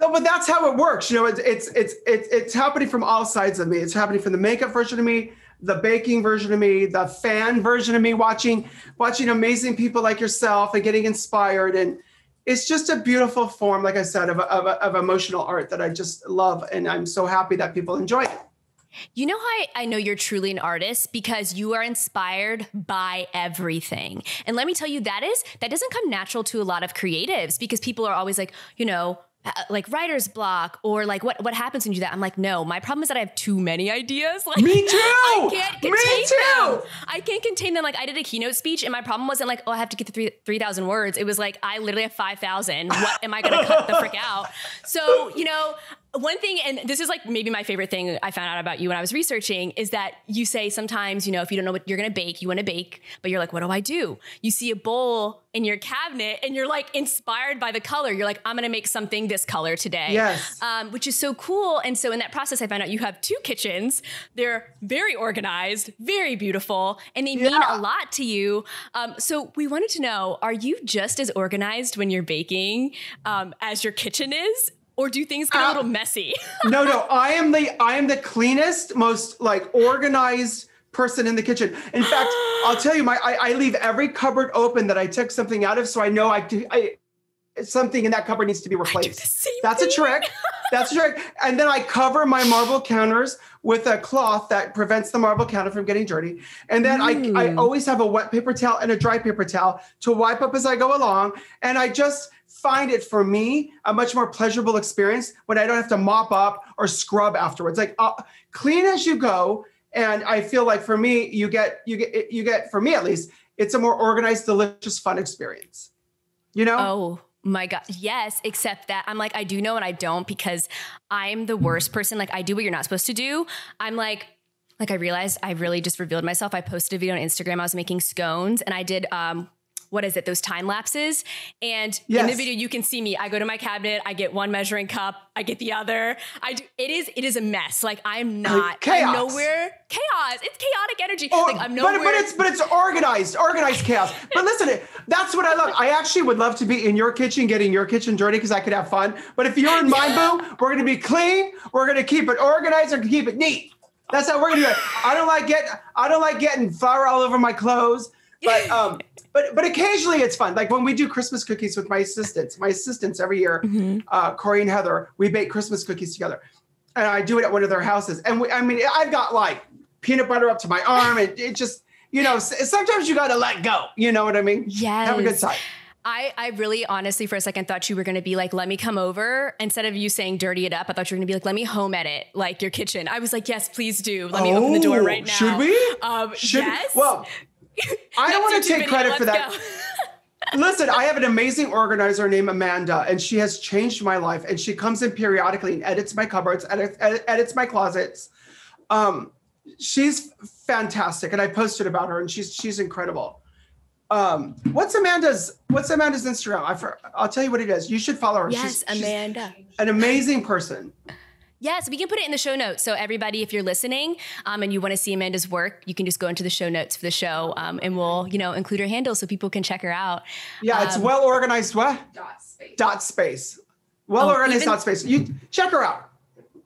No, but that's how it works. You know, it's it's it's it's it's happening from all sides of me. It's happening from the makeup version of me, the baking version of me, the fan version of me, watching watching amazing people like yourself and getting inspired. And it's just a beautiful form, like I said, of of, of emotional art that I just love, and I'm so happy that people enjoy it. You know how I, I know you're truly an artist because you are inspired by everything. And let me tell you, that is that doesn't come natural to a lot of creatives because people are always like, you know, uh, like writer's block or like what what happens when you do that? I'm like, no, my problem is that I have too many ideas. Like Me too! I can't Me contain too! them. I can't contain them. Like I did a keynote speech and my problem wasn't like, oh, I have to get to three three thousand words. It was like I literally have five thousand. What am I gonna cut the frick out? So, you know, one thing, and this is like maybe my favorite thing I found out about you when I was researching, is that you say sometimes, you know, if you don't know what you're gonna bake, you wanna bake, but you're like, what do I do? You see a bowl in your cabinet and you're like inspired by the color. You're like, I'm gonna make something this color today. Yes. Um, which is so cool. And so in that process, I found out you have two kitchens. They're very organized, very beautiful, and they mean a lot to you. Um, so we wanted to know are you just as organized when you're baking um, as your kitchen is? Or do things get a Uh, little messy? no, no, I am the I am the cleanest, most like organized person in the kitchen. In fact, I'll tell you, my I, I leave every cupboard open that I took something out of, so I know I do. I something in that cupboard needs to be replaced. That's a trick. That's a trick. And then I cover my marble counters with a cloth that prevents the marble counter from getting dirty. And then I, I Mm. always have a wet paper towel and a dry paper towel to wipe up as I go along. And I just find it for me a much more pleasurable experience when I don't have to mop up or scrub afterwards. Like uh, clean as you go. And I feel like for me, you get you get you get for me at least, it's a more organized, delicious, fun experience. You know? Oh my God. Yes, except that I'm like, I do know and I don't because I'm the worst person. Like, I do what you're not supposed to do. I'm like, like I realized I really just revealed myself. I posted a video on Instagram. I was making scones and I did um what is it? Those time lapses. And in the video, you can see me. I go to my cabinet. I get one measuring cup. I get the other. I do. It is. It is a mess. Like I'm not. chaos. I'm nowhere. Chaos. It's chaotic energy. Like I'm but, nowhere. but it's but it's organized, organized chaos. But listen, that's what I love. I actually would love to be in your kitchen, getting your kitchen dirty because I could have fun. But if you're in mine, boo, we're gonna be clean. We're gonna keep it organized and keep it neat. That's how we're gonna do it. I don't like get I don't like getting flour all over my clothes. But um, but but occasionally it's fun. Like when we do Christmas cookies with my assistants, my assistants every year, Mm-hmm. uh, Corey and Heather, we bake Christmas cookies together, and I do it at one of their houses. And we, I mean, I've got like peanut butter up to my arm, and it just you know sometimes you got to let go. You know what I mean? Yeah. Have a good time. I, I really honestly for a second thought you were gonna be like, let me come over. Instead of you saying dirty it up, I thought you were gonna be like, let me home edit like your kitchen. I was like, yes, please do. Let me open the door Oh, right now. Should we? Um Should yes. well, I don't want to take many. credit for that. Listen, I have an amazing organizer named Amanda, and she has changed my life. And she comes in periodically and edits my cupboards, edits, edits my closets. Um, she's fantastic, and I posted about her, and she's she's incredible. Um, what's Amanda's What's Amanda's Instagram? I for, I'll tell you what it is. You should follow her. Yes, she's, Amanda. She's an amazing person. Yes, we can put it in the show notes. So everybody, if you're listening um, and you want to see Amanda's work, you can just go into the show notes for the show, um, and we'll you know include her handle so people can check her out. Yeah, it's um, well organized. What? Dot space. Dot space. Well oh, organized even, dot space. You check her out.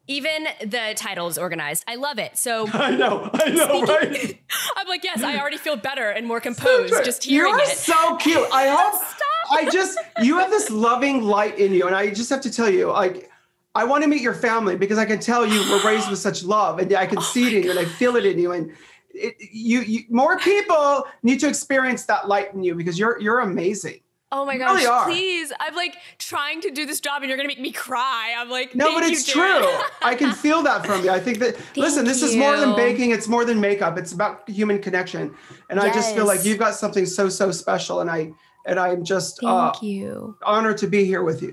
Even the title is organized. I love it. So I know, I know, speaking, right? I'm like, yes, I already feel better and more composed so just hearing You're it. so cute. I hope. Stop. I just you have this loving light in you, and I just have to tell you, like I want to meet your family because I can tell you were raised with such love and I can oh see it in you and I feel it in you. And it, you, you, more people need to experience that light in you because you're, you're amazing. Oh my gosh, really please. I'm like trying to do this job and you're going to make me cry. I'm like, no, but it's true. I can feel that from you. I think that, listen, this you. is more than baking. It's more than makeup. It's about human connection. And yes. I just feel like you've got something so, so special. And I, and I'm just Thank uh, you. honored to be here with you.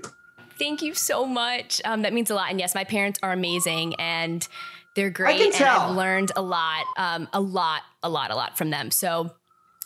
Thank you so much. Um, that means a lot. And yes, my parents are amazing and they're great. I can tell. And I've learned a lot, um, a lot, a lot, a lot from them. So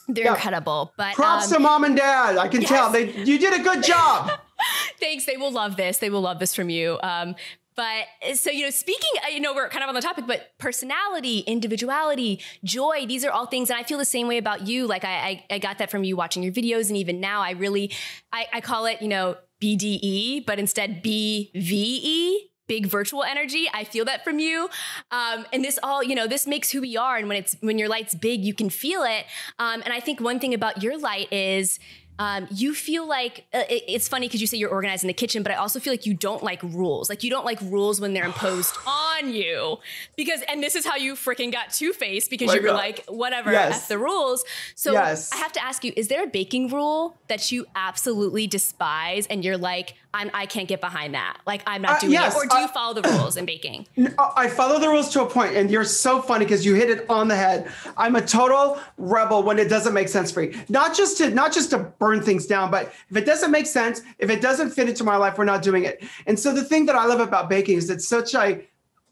they're yeah. incredible. But props um, to mom and dad. I can yes. tell they you did a good job. Thanks. They will love this. They will love this from you. Um, but so, you know, speaking, uh, you know, we're kind of on the topic, but personality, individuality, joy, these are all things. And I feel the same way about you. Like I, I, I got that from you watching your videos. And even now I really, I, I call it, you know, BDE, but instead BVE big virtual energy. I feel that from you. Um, and this all, you know, this makes who we are. And when it's when your light's big, you can feel it. Um, and I think one thing about your light is um, you feel like uh, it, it's funny because you say you're organized in the kitchen, but I also feel like you don't like rules. Like you don't like rules when they're imposed on you because, and this is how you freaking got Too Faced because like, you were like, whatever, yes. The rules. So yes. I have to ask you, is there a baking rule that you absolutely despise and you're like, I'm, I can't get behind that. Like I'm not uh, doing yes, it. Or do you follow the rules in baking? I follow the rules to a point, and you're so funny because you hit it on the head. I'm a total rebel when it doesn't make sense for me. Not just to not just to burn things down, but if it doesn't make sense, if it doesn't fit into my life, we're not doing it. And so the thing that I love about baking is it's such a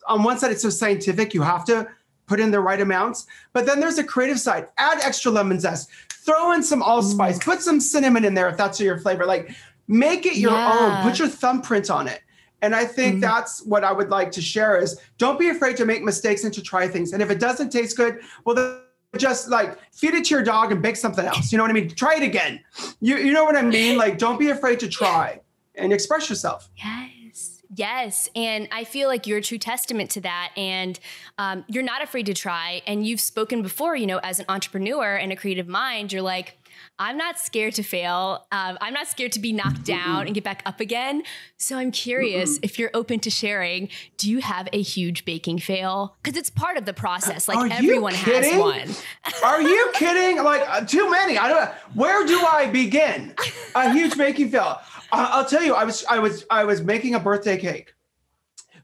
on one side it's so scientific, you have to put in the right amounts. But then there's a creative side. Add extra lemon zest. Throw in some allspice. Mm. Put some cinnamon in there if that's your flavor. Like make it your yeah. own put your thumbprint on it and i think mm-hmm. that's what i would like to share is don't be afraid to make mistakes and to try things and if it doesn't taste good well then just like feed it to your dog and bake something else you know what i mean try it again you, you know what i mean like don't be afraid to try and express yourself yes Yes. And I feel like you're a true testament to that. And um, you're not afraid to try. And you've spoken before, you know, as an entrepreneur and a creative mind, you're like, I'm not scared to fail. Um, I'm not scared to be knocked down and get back up again. So I'm curious if you're open to sharing. Do you have a huge baking fail? Because it's part of the process. Like Are everyone has one. Are you kidding? Like uh, too many. I don't. Know. Where do I begin? A huge baking fail. Uh, I'll tell you. I was I was I was making a birthday cake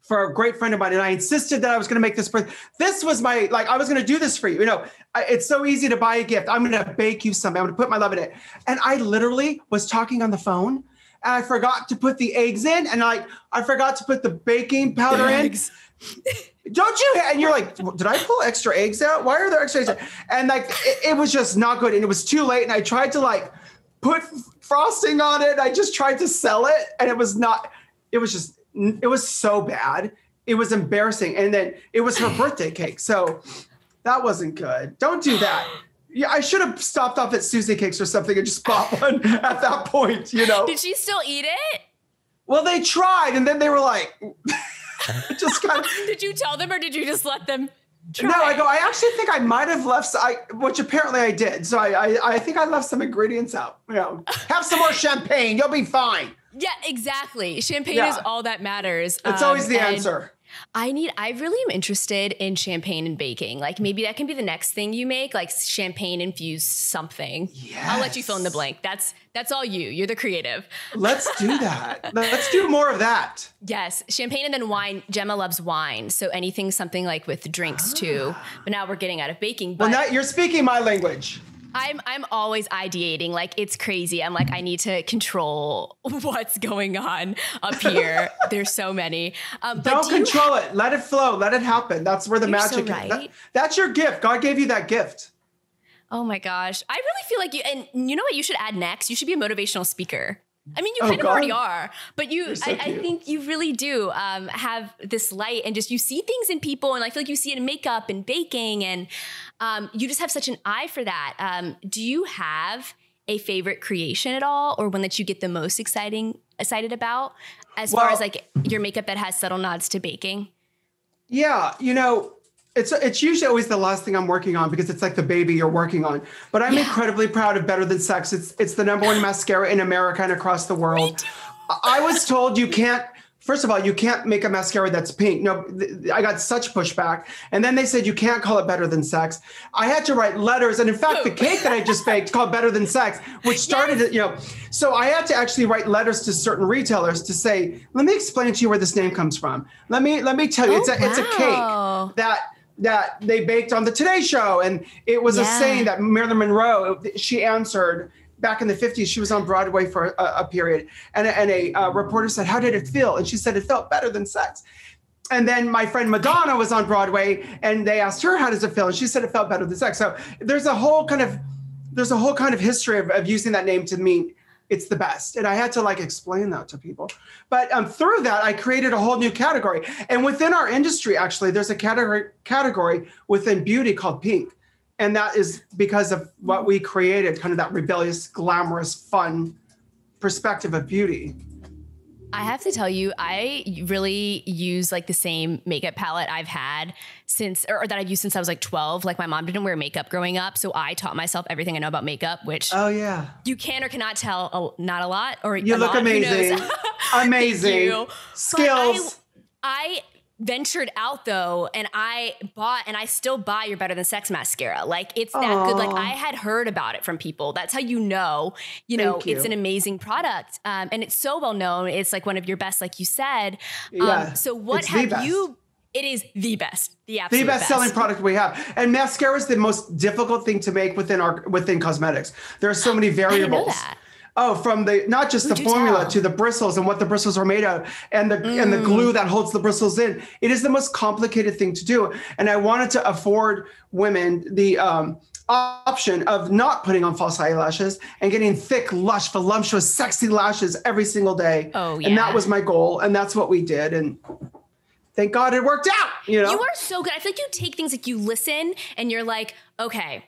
for a great friend of mine, and I insisted that I was going to make this. birthday. This was my like I was going to do this for you. You know, it's so easy to buy a gift. I'm going to bake you something. I'm going to put my love in it. And I literally was talking on the phone, and I forgot to put the eggs in, and I I forgot to put the baking powder in. Eggs. Don't you? And you're like, did I pull extra eggs out? Why are there extra eggs? Out? And like, it, it was just not good, and it was too late. And I tried to like put frosting on it. I just tried to sell it, and it was not. It was just it was so bad. It was embarrassing. And then it was her birthday cake. So that wasn't good. Don't do that. Yeah, I should have stopped off at Susie Cakes or something and just bought one at that point, you know. Did she still eat it? Well, they tried and then they were like just kind of Did you tell them or did you just let them Try. No, I go. I actually think I might have left, I, which apparently I did. So I, I, I think I left some ingredients out. You know, have some more champagne. You'll be fine. Yeah, exactly. Champagne yeah. is all that matters. It's um, always the answer. I need, I really am interested in champagne and baking. Like maybe that can be the next thing you make, like champagne infused something. Yes. I'll let you fill in the blank. That's, that's all you. You're the creative. Let's do that. Let's do more of that. Yes. Champagne and then wine. Gemma loves wine. So anything, something like with drinks ah. too. But now we're getting out of baking. But well, now you're speaking my language. I'm I'm always ideating. Like it's crazy. I'm like I need to control what's going on up here. There's so many. Um, Don't do control it. Let it flow. Let it happen. That's where the You're so magic. right. that- that's your gift. God gave you that gift. Oh my gosh. I really feel like you, and you know what you should add next? You should be a motivational speaker. I mean, you Oh, kind of already are, but you, so I, I think you really do um, have this light and just you see things in people. And I feel like you see it in makeup and baking, and um, you just have such an eye for that. Um, do you have a favorite creation at all, or one that you get the most exciting excited about, as far as like your makeup that has subtle nods to baking? Yeah, you know, it's it's usually always the last thing I'm working on because it's like the baby you're working on. But I'm Yeah. incredibly proud of Better Than Sex. It's it's the number one mascara in America and across the world. I was told you can't. First of all, you can't make a mascara that's pink. No, th- I got such pushback. And then they said you can't call it better than sex. I had to write letters. And in fact, the cake that I just baked called Better Than Sex, which started, it, you know, so I had to actually write letters to certain retailers to say, let me explain to you where this name comes from. Let me let me tell you, it's Oh, a it's a cake that that they baked on the Today Show, and it was a saying that Marilyn Monroe she answered back in the 50s. She was on Broadway for a, a period, and a, and a uh, reporter said, "How did it feel?" And she said, "It felt better than sex." And then my friend Madonna was on Broadway, and they asked her, "How does it feel?" And she said, "It felt better than sex." So there's a whole kind of there's a whole kind of history of, of using that name to mean it's the best. And I had to like explain that to people. But um, through that, I created a whole new category. And within our industry, actually, there's a category category within beauty called pink. And that is because of what we created, kind of that rebellious, glamorous, fun perspective of beauty. I have to tell you, I really use like the same makeup palette I've had since, or, or that I've used since I was like 12. Like my mom didn't wear makeup growing up. So I taught myself everything I know about makeup, which Oh yeah. you can or cannot tell a, not a lot or You a look lot, amazing. amazing. Skills. I ventured out though and I bought and I still buy your Better Than Sex mascara. Like it's that good. Like I had heard about it from people. That's how you know, you know, Thank it's an amazing product. Um, and it's so well known. It's like one of your best, like you said. Um, Yeah, so what it's have you? It is the best. The the absolute best selling product we have. And mascara is the most difficult thing to make within our within cosmetics. There are so many variables. Oh, from the not just the formula tell. to the bristles and what the bristles are made of and the and Mm. the glue that holds the bristles in. It is the most complicated thing to do. And I wanted to afford women the um option of not putting on false eyelashes and getting thick, lush, voluptuous, sexy lashes every single day. Oh, yeah. And that was my goal. And that's what we did. And thank God it worked out. You know? You are so good. I feel like you take things like you listen and you're like, okay,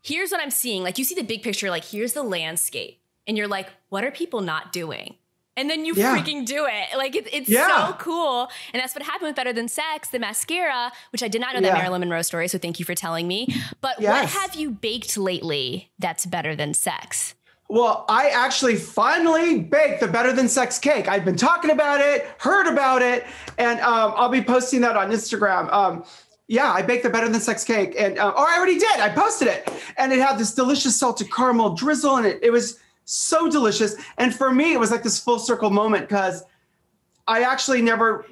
here's what I'm seeing. Like you see the big picture, like here's the landscape. And you're like, what are people not doing? And then you Yeah. freaking do it. Like it, it's Yeah. so cool. And that's what happened with Better Than Sex, the mascara, which I did not know that Marilyn Monroe story. So thank you for telling me. But Yes. what have you baked lately that's better than sex? Well, I actually finally baked the Better Than Sex cake. I've been talking about it, heard about it, and um, I'll be posting that on Instagram. Um, yeah, I baked the Better Than Sex cake, and uh, or I already did. I posted it, and it had this delicious salted caramel drizzle, and it it was so delicious. And for me, it was like this full circle moment because I actually never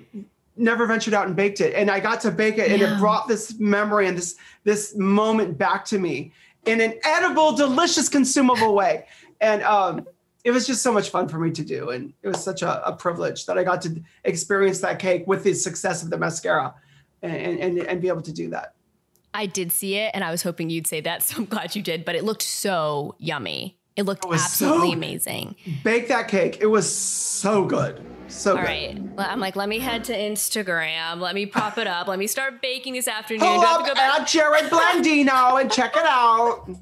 never ventured out and baked it and i got to bake it and Yeah. it brought this memory and this this moment back to me in an edible delicious consumable way and um it was just so much fun for me to do and it was such a, a privilege that i got to experience that cake with the success of the mascara and and, and be able to do that I did see it and I was hoping you'd say that. So I'm glad you did. But it looked so yummy. It looked was absolutely so- amazing. bake that cake it was so good so All good right. Well, I'm like, let me head to Instagram. Let me prop it up. Let me start baking this afternoon. Pull up go back? at Jerrod Blandino and check it out.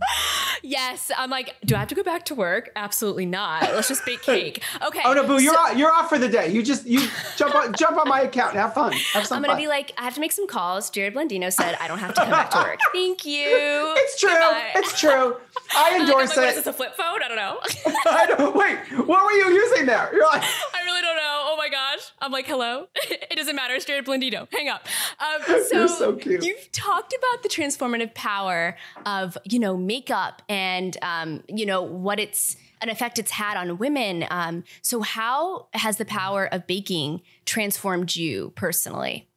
Yes. I'm like, do I have to go back to work? Absolutely not. Let's just bake cake. Okay. Oh no, boo! You're off, you're off for the day. You just you jump on jump on my account and have fun. Have some I'm gonna fun. be like, I have to make some calls. Jerrod Blandino said I don't have to come back to work. Thank you. it's true. Goodbye. It's true. I endorse like, Is it. this a flip phone? I don't know. I don't, wait, what were you using there? You're like, I really don't know. My gosh. I'm like, hello. it doesn't matter. It's Jerrod Blandino. Hang up. Um, so, You're so cute. You've talked about the transformative power of, you know, makeup and, um, you know, what it's an effect it's had on women. Um, so how has the power of baking transformed you personally?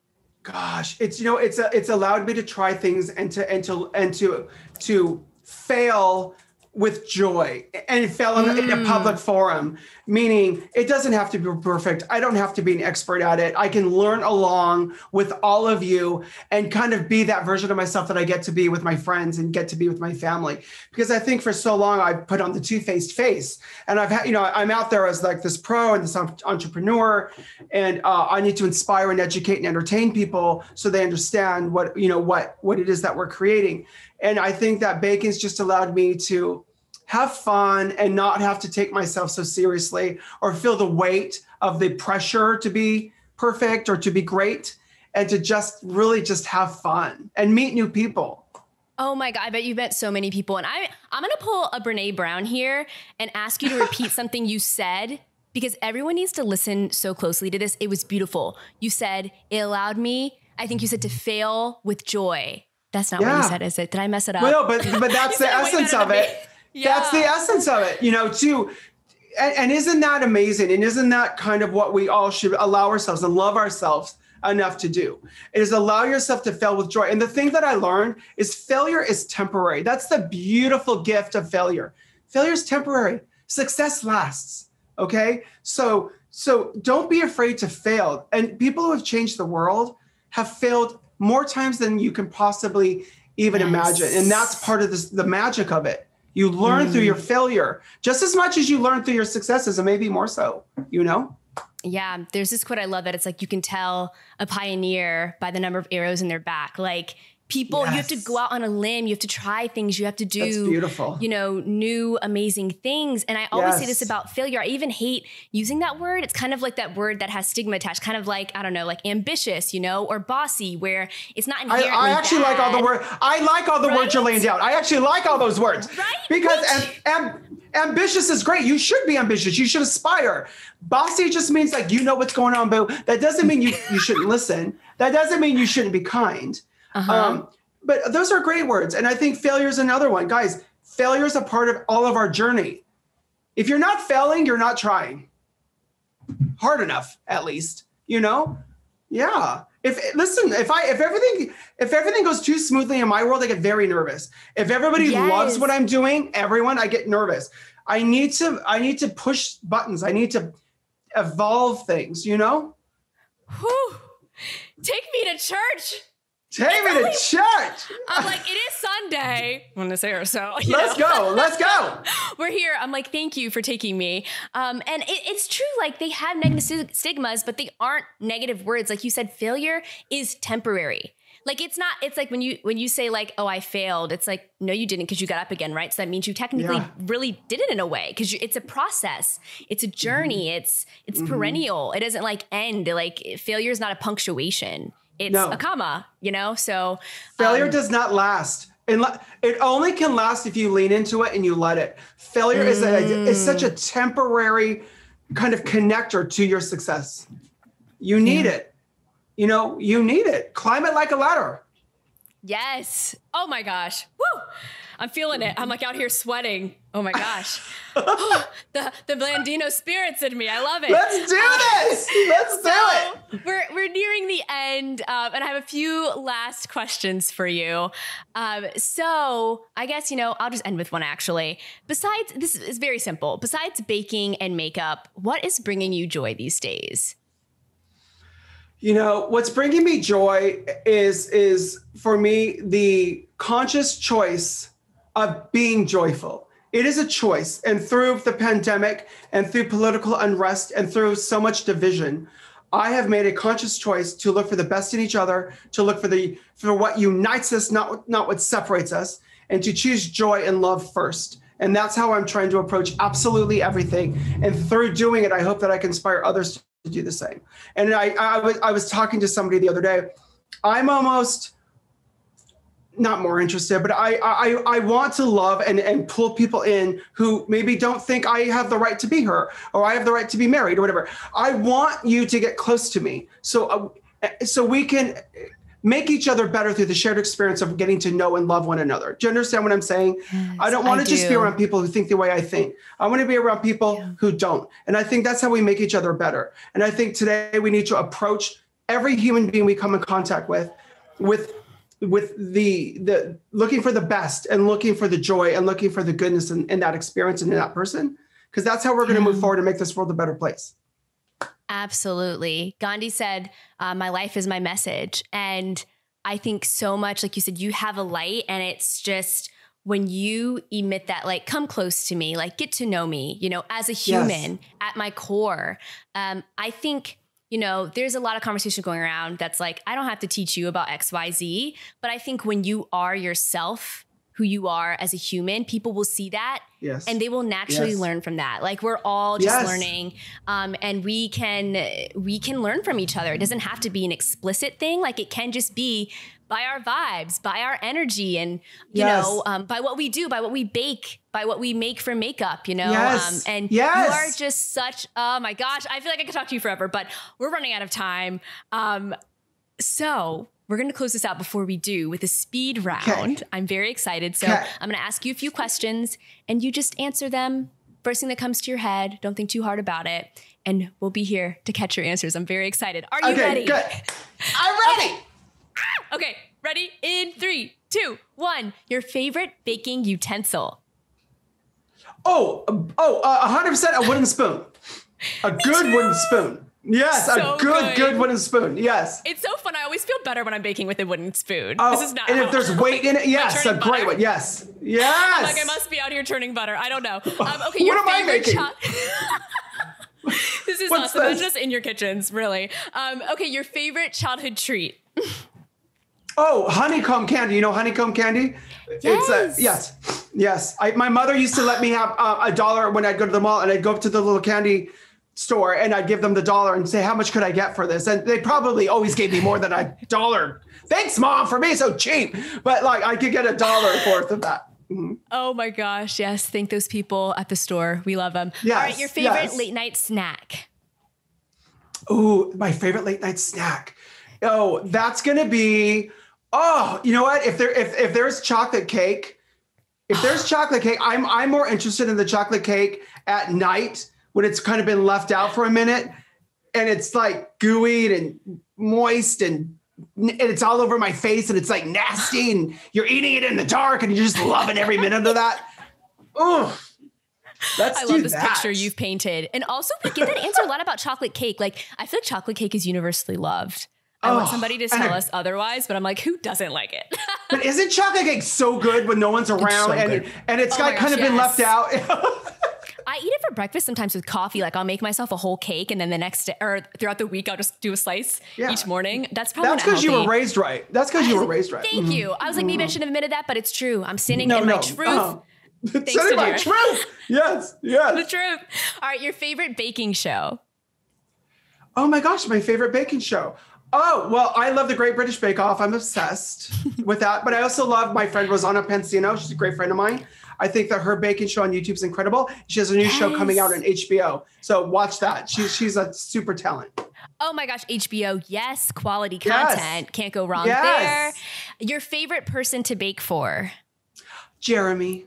gosh, it's you know, it's a, it's allowed me to try things and to and to and to to fail with joy and fail in, in, a public forum, meaning it doesn't have to be perfect. I don't have to be an expert at it. I can learn along with all of you and kind of be that version of myself that I get to be with my friends and get to be with my family. Because I think for so long I put on the two-faced face, and I've had, you know, I'm out there as like this pro and this entrepreneur, and uh, I need to inspire and educate and entertain people so they understand what you know what what it is that we're creating. And I think that bacon's just allowed me to have fun and not have to take myself so seriously or feel the weight of the pressure to be perfect or to be great and to just really just have fun and meet new people. Oh my god, I bet you met so many people. And I I'm gonna pull a Brene Brown here and ask you to repeat something you said because everyone needs to listen so closely to this. It was beautiful. You said it allowed me, I think you said to fail with joy. That's not yeah. what you said, is it? Did I mess it up? Well, no, but but that's the essence of it. Yeah. That's the essence of it, you know, too. And, and isn't that amazing? And isn't that kind of what we all should allow ourselves and love ourselves enough to do? Is allow yourself to fail with joy. And the thing that I learned is failure is temporary. That's the beautiful gift of failure. Failure is temporary. Success lasts. Okay. So so don't be afraid to fail. And people who have changed the world have failed more times than you can possibly even yes. imagine. And that's part of this, the magic of it. You learn mm. through your failure just as much as you learn through your successes, and maybe more so, you know? Yeah, there's this quote I love that it's like you can tell a pioneer by the number of arrows in their back. Like people yes. you have to go out on a limb. You have to try things. You have to do That's beautiful. you know new amazing things. And i always yes. say this about failure. I even hate using that word. It's kind of like that word that has stigma attached kind of like i don't know like ambitious you know or bossy where it's not inherently i, I actually bad. like all the words i like all the right? words you're laying down. I actually like all those words. Right? Because am, ambitious is great. You should be ambitious. You should aspire. Bossy just means like you know what's going on but that doesn't mean you, you shouldn't listen. That doesn't mean you shouldn't be kind uh-huh. Um, but those are great words. And I think failure is another one. Guys, failure is a part of all of our journey. If you're not failing, you're not trying hard enough, at least, you know? Yeah. If listen, if I if everything if everything goes too smoothly in my world, I get very nervous. If everybody yes. loves what I'm doing, everyone, I get nervous. I need to I need to push buttons. I need to evolve things, you know? Whew. Take me to church. Take me to church. I'm like, it is Sunday. i Want to say or so. Let's know? go. Let's go. We're here. I'm like, thank you for taking me. Um, and it, it's true. Like they have negative stigmas, but they aren't negative words. Like you said, failure is temporary. Like it's not. It's like when you when you say like, oh, I failed. It's like no, you didn't because you got up again, right? So that means you technically yeah. really did it in a way because it's a process. It's a journey. Mm-hmm. It's it's mm-hmm. perennial. It doesn't like end. Like failure is not a punctuation it's no. a comma, you know? So failure um, does not last. And It only can last if you lean into it and you let it. Failure mm. is, a, is such a mm. temporary kind of connector to your success. You need yeah. it. You know, you need it. Climb it like a ladder. Yes. Oh my gosh. Woo. I'm feeling it. I'm like out here sweating. Oh my gosh. the the Blandino spirits in me. I love it. Let's do uh, this. Let's do it. We're we're nearing the end, um, and I have a few last questions for you. Um, so I guess you know I'll just end with one actually. Besides, this is very simple. Besides baking and makeup, what is bringing you joy these days? You know what's bringing me joy is is for me the conscious choice of being joyful. It is a choice. And through the pandemic and through political unrest and through so much division, I have made a conscious choice to look for the best in each other, to look for the for what unites us, not not what separates us, and to choose joy and love first. And that's how I'm trying to approach absolutely everything. And through doing it, I hope that I can inspire others to do the same. And I, I was I was talking to somebody the other day. I'm almost not more interested, but I I I want to love and and pull people in who maybe don't think I have the right to be her or I have the right to be married or whatever. I want you to get close to me so uh, so we can make each other better through the shared experience of getting to know and love one another. Do you understand what I'm saying? Yes, I don't want to just be around people who think the way I think. I want to be around people yeah. who don't. And I think that's how we make each other better. And I think today we need to approach every human being we come in contact with with with the the looking for the best and looking for the joy and looking for the goodness in, in that experience and in that person because that's how we're going to move forward and make this world a better place Absolutely. Gandhi said, uh, My life is my message. And I think so much, like you said, you have a light, and it's just when you emit that light, come close to me, like get to know me, you know, as a human yes. at my core. Um, I think you know, there's a lot of conversation going around that's like, I don't have to teach you about XYZ. But I think when you are yourself who you are as a human, people will see that yes. and they will naturally yes. learn from that. Like we're all just yes. learning, um, and we can we can learn from each other. It doesn't have to be an explicit thing. Like it can just be by our vibes, by our energy, and you yes. know, um, by what we do, by what we bake, by what we make for makeup. You know, yes. Um, and yes. you are just such. Oh my gosh, I feel like I could talk to you forever, but we're running out of time. Um, so we're going to close this out before we do with a speed round. Okay. I'm very excited. So okay. I'm going to ask you a few questions and you just answer them. First thing that comes to your head. Don't think too hard about it. And we'll be here to catch your answers. I'm very excited. Are you okay, ready? Good. I'm ready. Okay. Ready? In three, two, one. Your favorite baking utensil. Oh, oh, uh, 100% a wooden spoon. A good too. wooden spoon. Yes, so a good, good, good, wooden spoon. Yes. It's so fun. I always feel better when I'm baking with a wooden spoon. Oh, this is not. And if there's weight in it, yes, a great one. Yes, yes. I'm like I must be out here turning butter. I don't know. Um, okay, your what favorite shot. this is What's awesome. This? just in your kitchens, really. Um, okay, your favorite childhood treat. Oh, honeycomb candy. You know honeycomb candy? Yes. It's uh, yes, yes. I, my mother used to let me have uh, a dollar when I'd go to the mall, and I'd go up to the little candy store and I'd give them the dollar and say, how much could I get for this? And they probably always gave me more than a dollar. Thanks, mom, for being so cheap. But like I could get a dollar worth of that. Mm-hmm. Oh my gosh. Yes. Thank those people at the store. We love them. Yes, All right. Your favorite yes. late night snack? Oh, my favorite late night snack. Oh, that's going to be, oh, you know what? If there, if, if there's chocolate cake, if there's chocolate cake, I'm, I'm more interested in the chocolate cake at night when it's kind of been left out for a minute and it's like gooey and moist and and it's all over my face and it's like nasty and you're eating it in the dark and you're just loving every minute of that. Oh, Let's I love this that. picture you've painted. And also we get that answer a lot about chocolate cake. Like I feel like chocolate cake is universally loved. I oh, want somebody to tell I, us otherwise, but I'm like, who doesn't like it? but isn't chocolate cake so good when no one's around so and, and it's oh got gosh, kind of yes. been left out? I eat it for breakfast sometimes with coffee. Like I'll make myself a whole cake, and then the next day or throughout the week, I'll just do a slice yeah. each morning. That's probably that's because you were raised right. That's because you were raised right. Thank mm-hmm. you. I was like, maybe I shouldn't have admitted that, but it's true. I'm standing no, in no. my truth. Uh-huh. Thanks to my truth. Yes, yes. the truth. All right, your favorite baking show. Oh my gosh, my favorite baking show. Oh, well, I love the Great British Bake Off. I'm obsessed with that. But I also love my friend Rosanna Pansino. She's a great friend of mine. I think that her baking show on YouTube is incredible. She has a new yes. show coming out on HBO. So watch that. She's she's a super talent. Oh my gosh, HBO. Yes, quality content. Yes. Can't go wrong yes. there. Your favorite person to bake for? Jeremy.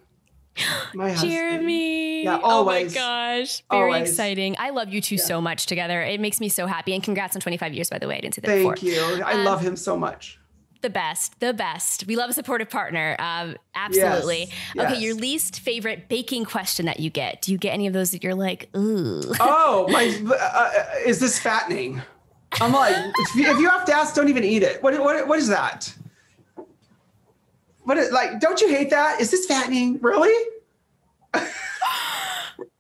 My Jeremy. Yeah, always. Oh my gosh. Very always. exciting. I love you two yeah. so much together. It makes me so happy. And congrats on 25 years, by the way. I didn't say that Thank before. you. I um, love him so much the best, the best. We love a supportive partner. Um, absolutely. Yes, okay, yes. your least favorite baking question that you get. Do you get any of those that you're like, ooh? Oh, my, uh, is this fattening? I'm like, if you, if you have to ask, don't even eat it. What, what, what is that? What is, like, don't you hate that? Is this fattening? Really?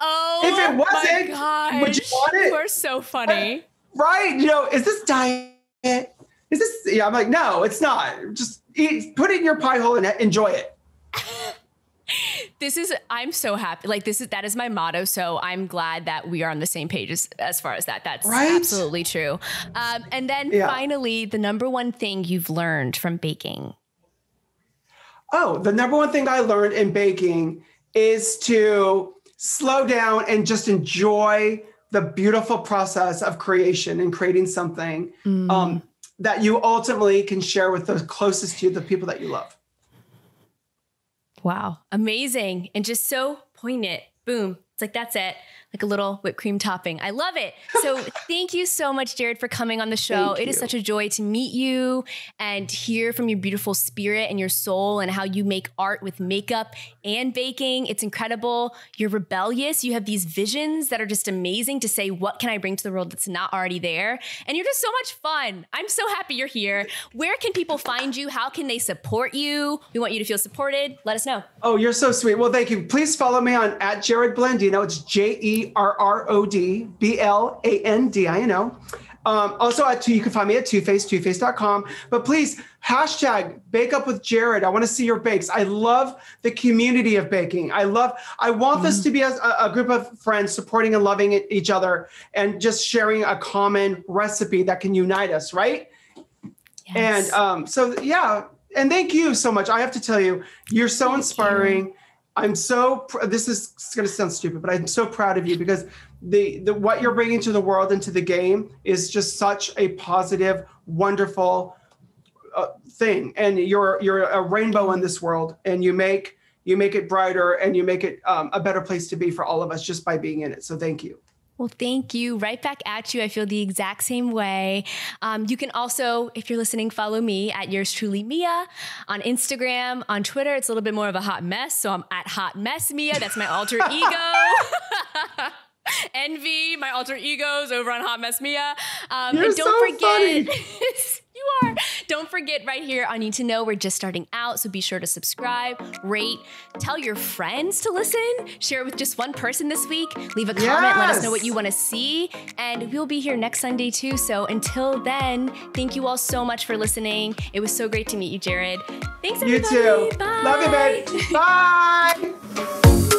oh, if it wasn't, would you want it? You are so funny. Right? You know, is this diet? is this? Yeah, I'm like, no, it's not. Just eat, put it in your pie hole and enjoy it. this is i'm so happy like this is that is my motto so i'm glad that we are on the same page as, as far as that that's right? absolutely true um, and then yeah. finally the number one thing you've learned from baking oh the number one thing i learned in baking is to slow down and just enjoy the beautiful process of creation and creating something mm. um, that you ultimately can share with the closest to you, the people that you love. Wow. Amazing. And just so poignant. Boom. It's like, that's it. Like a little whipped cream topping. I love it. So thank you so much, Jerrod, for coming on the show. Thank It is you. such a joy to meet you and hear from your beautiful spirit and your soul and how you make art with makeup and baking. It's incredible. You're rebellious. You have these visions that are just amazing to say, what can I bring to the world that's not already there? And you're just so much fun. I'm so happy you're here. Where can people find you? How can they support you? We want you to feel supported. Let us know. Oh, you're so sweet. Well, thank you. Please follow me on at Jerrod Blandino. It's J E R R O D B L A N D I N O. Um, also, at two, you can find me at Too Faced, toofaced.com. But please, hashtag bake up with Jerrod. I want to see your bakes. I love the community of baking. I love, I want this to be a, a group of friends supporting and loving each other and just sharing a common recipe that can unite us, right? Yes. And um, so, yeah. And thank you so much. I have to tell you, you're so inspiring. I'm so, pr- this is going to sound stupid, but I'm so proud of you because the, the, what you're bringing to the world and to the game is just such a positive, wonderful uh, thing. And you're, you're a rainbow in this world and you make, you make it brighter and you make it um, a better place to be for all of us just by being in it. So thank you. Well, thank you. Right back at you. I feel the exact same way. Um, you can also, if you're listening, follow me at yours truly, Mia, on Instagram, on Twitter. It's a little bit more of a hot mess, so I'm at hot mess Mia. That's my alter ego. Envy, my alter egos over on Hot Mess Mia. Um, You're and don't so funny. forget, you are. Don't forget right here on Knead to Know, we're just starting out. So be sure to subscribe, rate, tell your friends to listen, share it with just one person this week, leave a comment, let us know what you want to see. And we'll be here next Sunday too. So until then, thank you all so much for listening. It was so great to meet you, Jerrod. Thanks, You too. Bye. Love you, babe. Bye.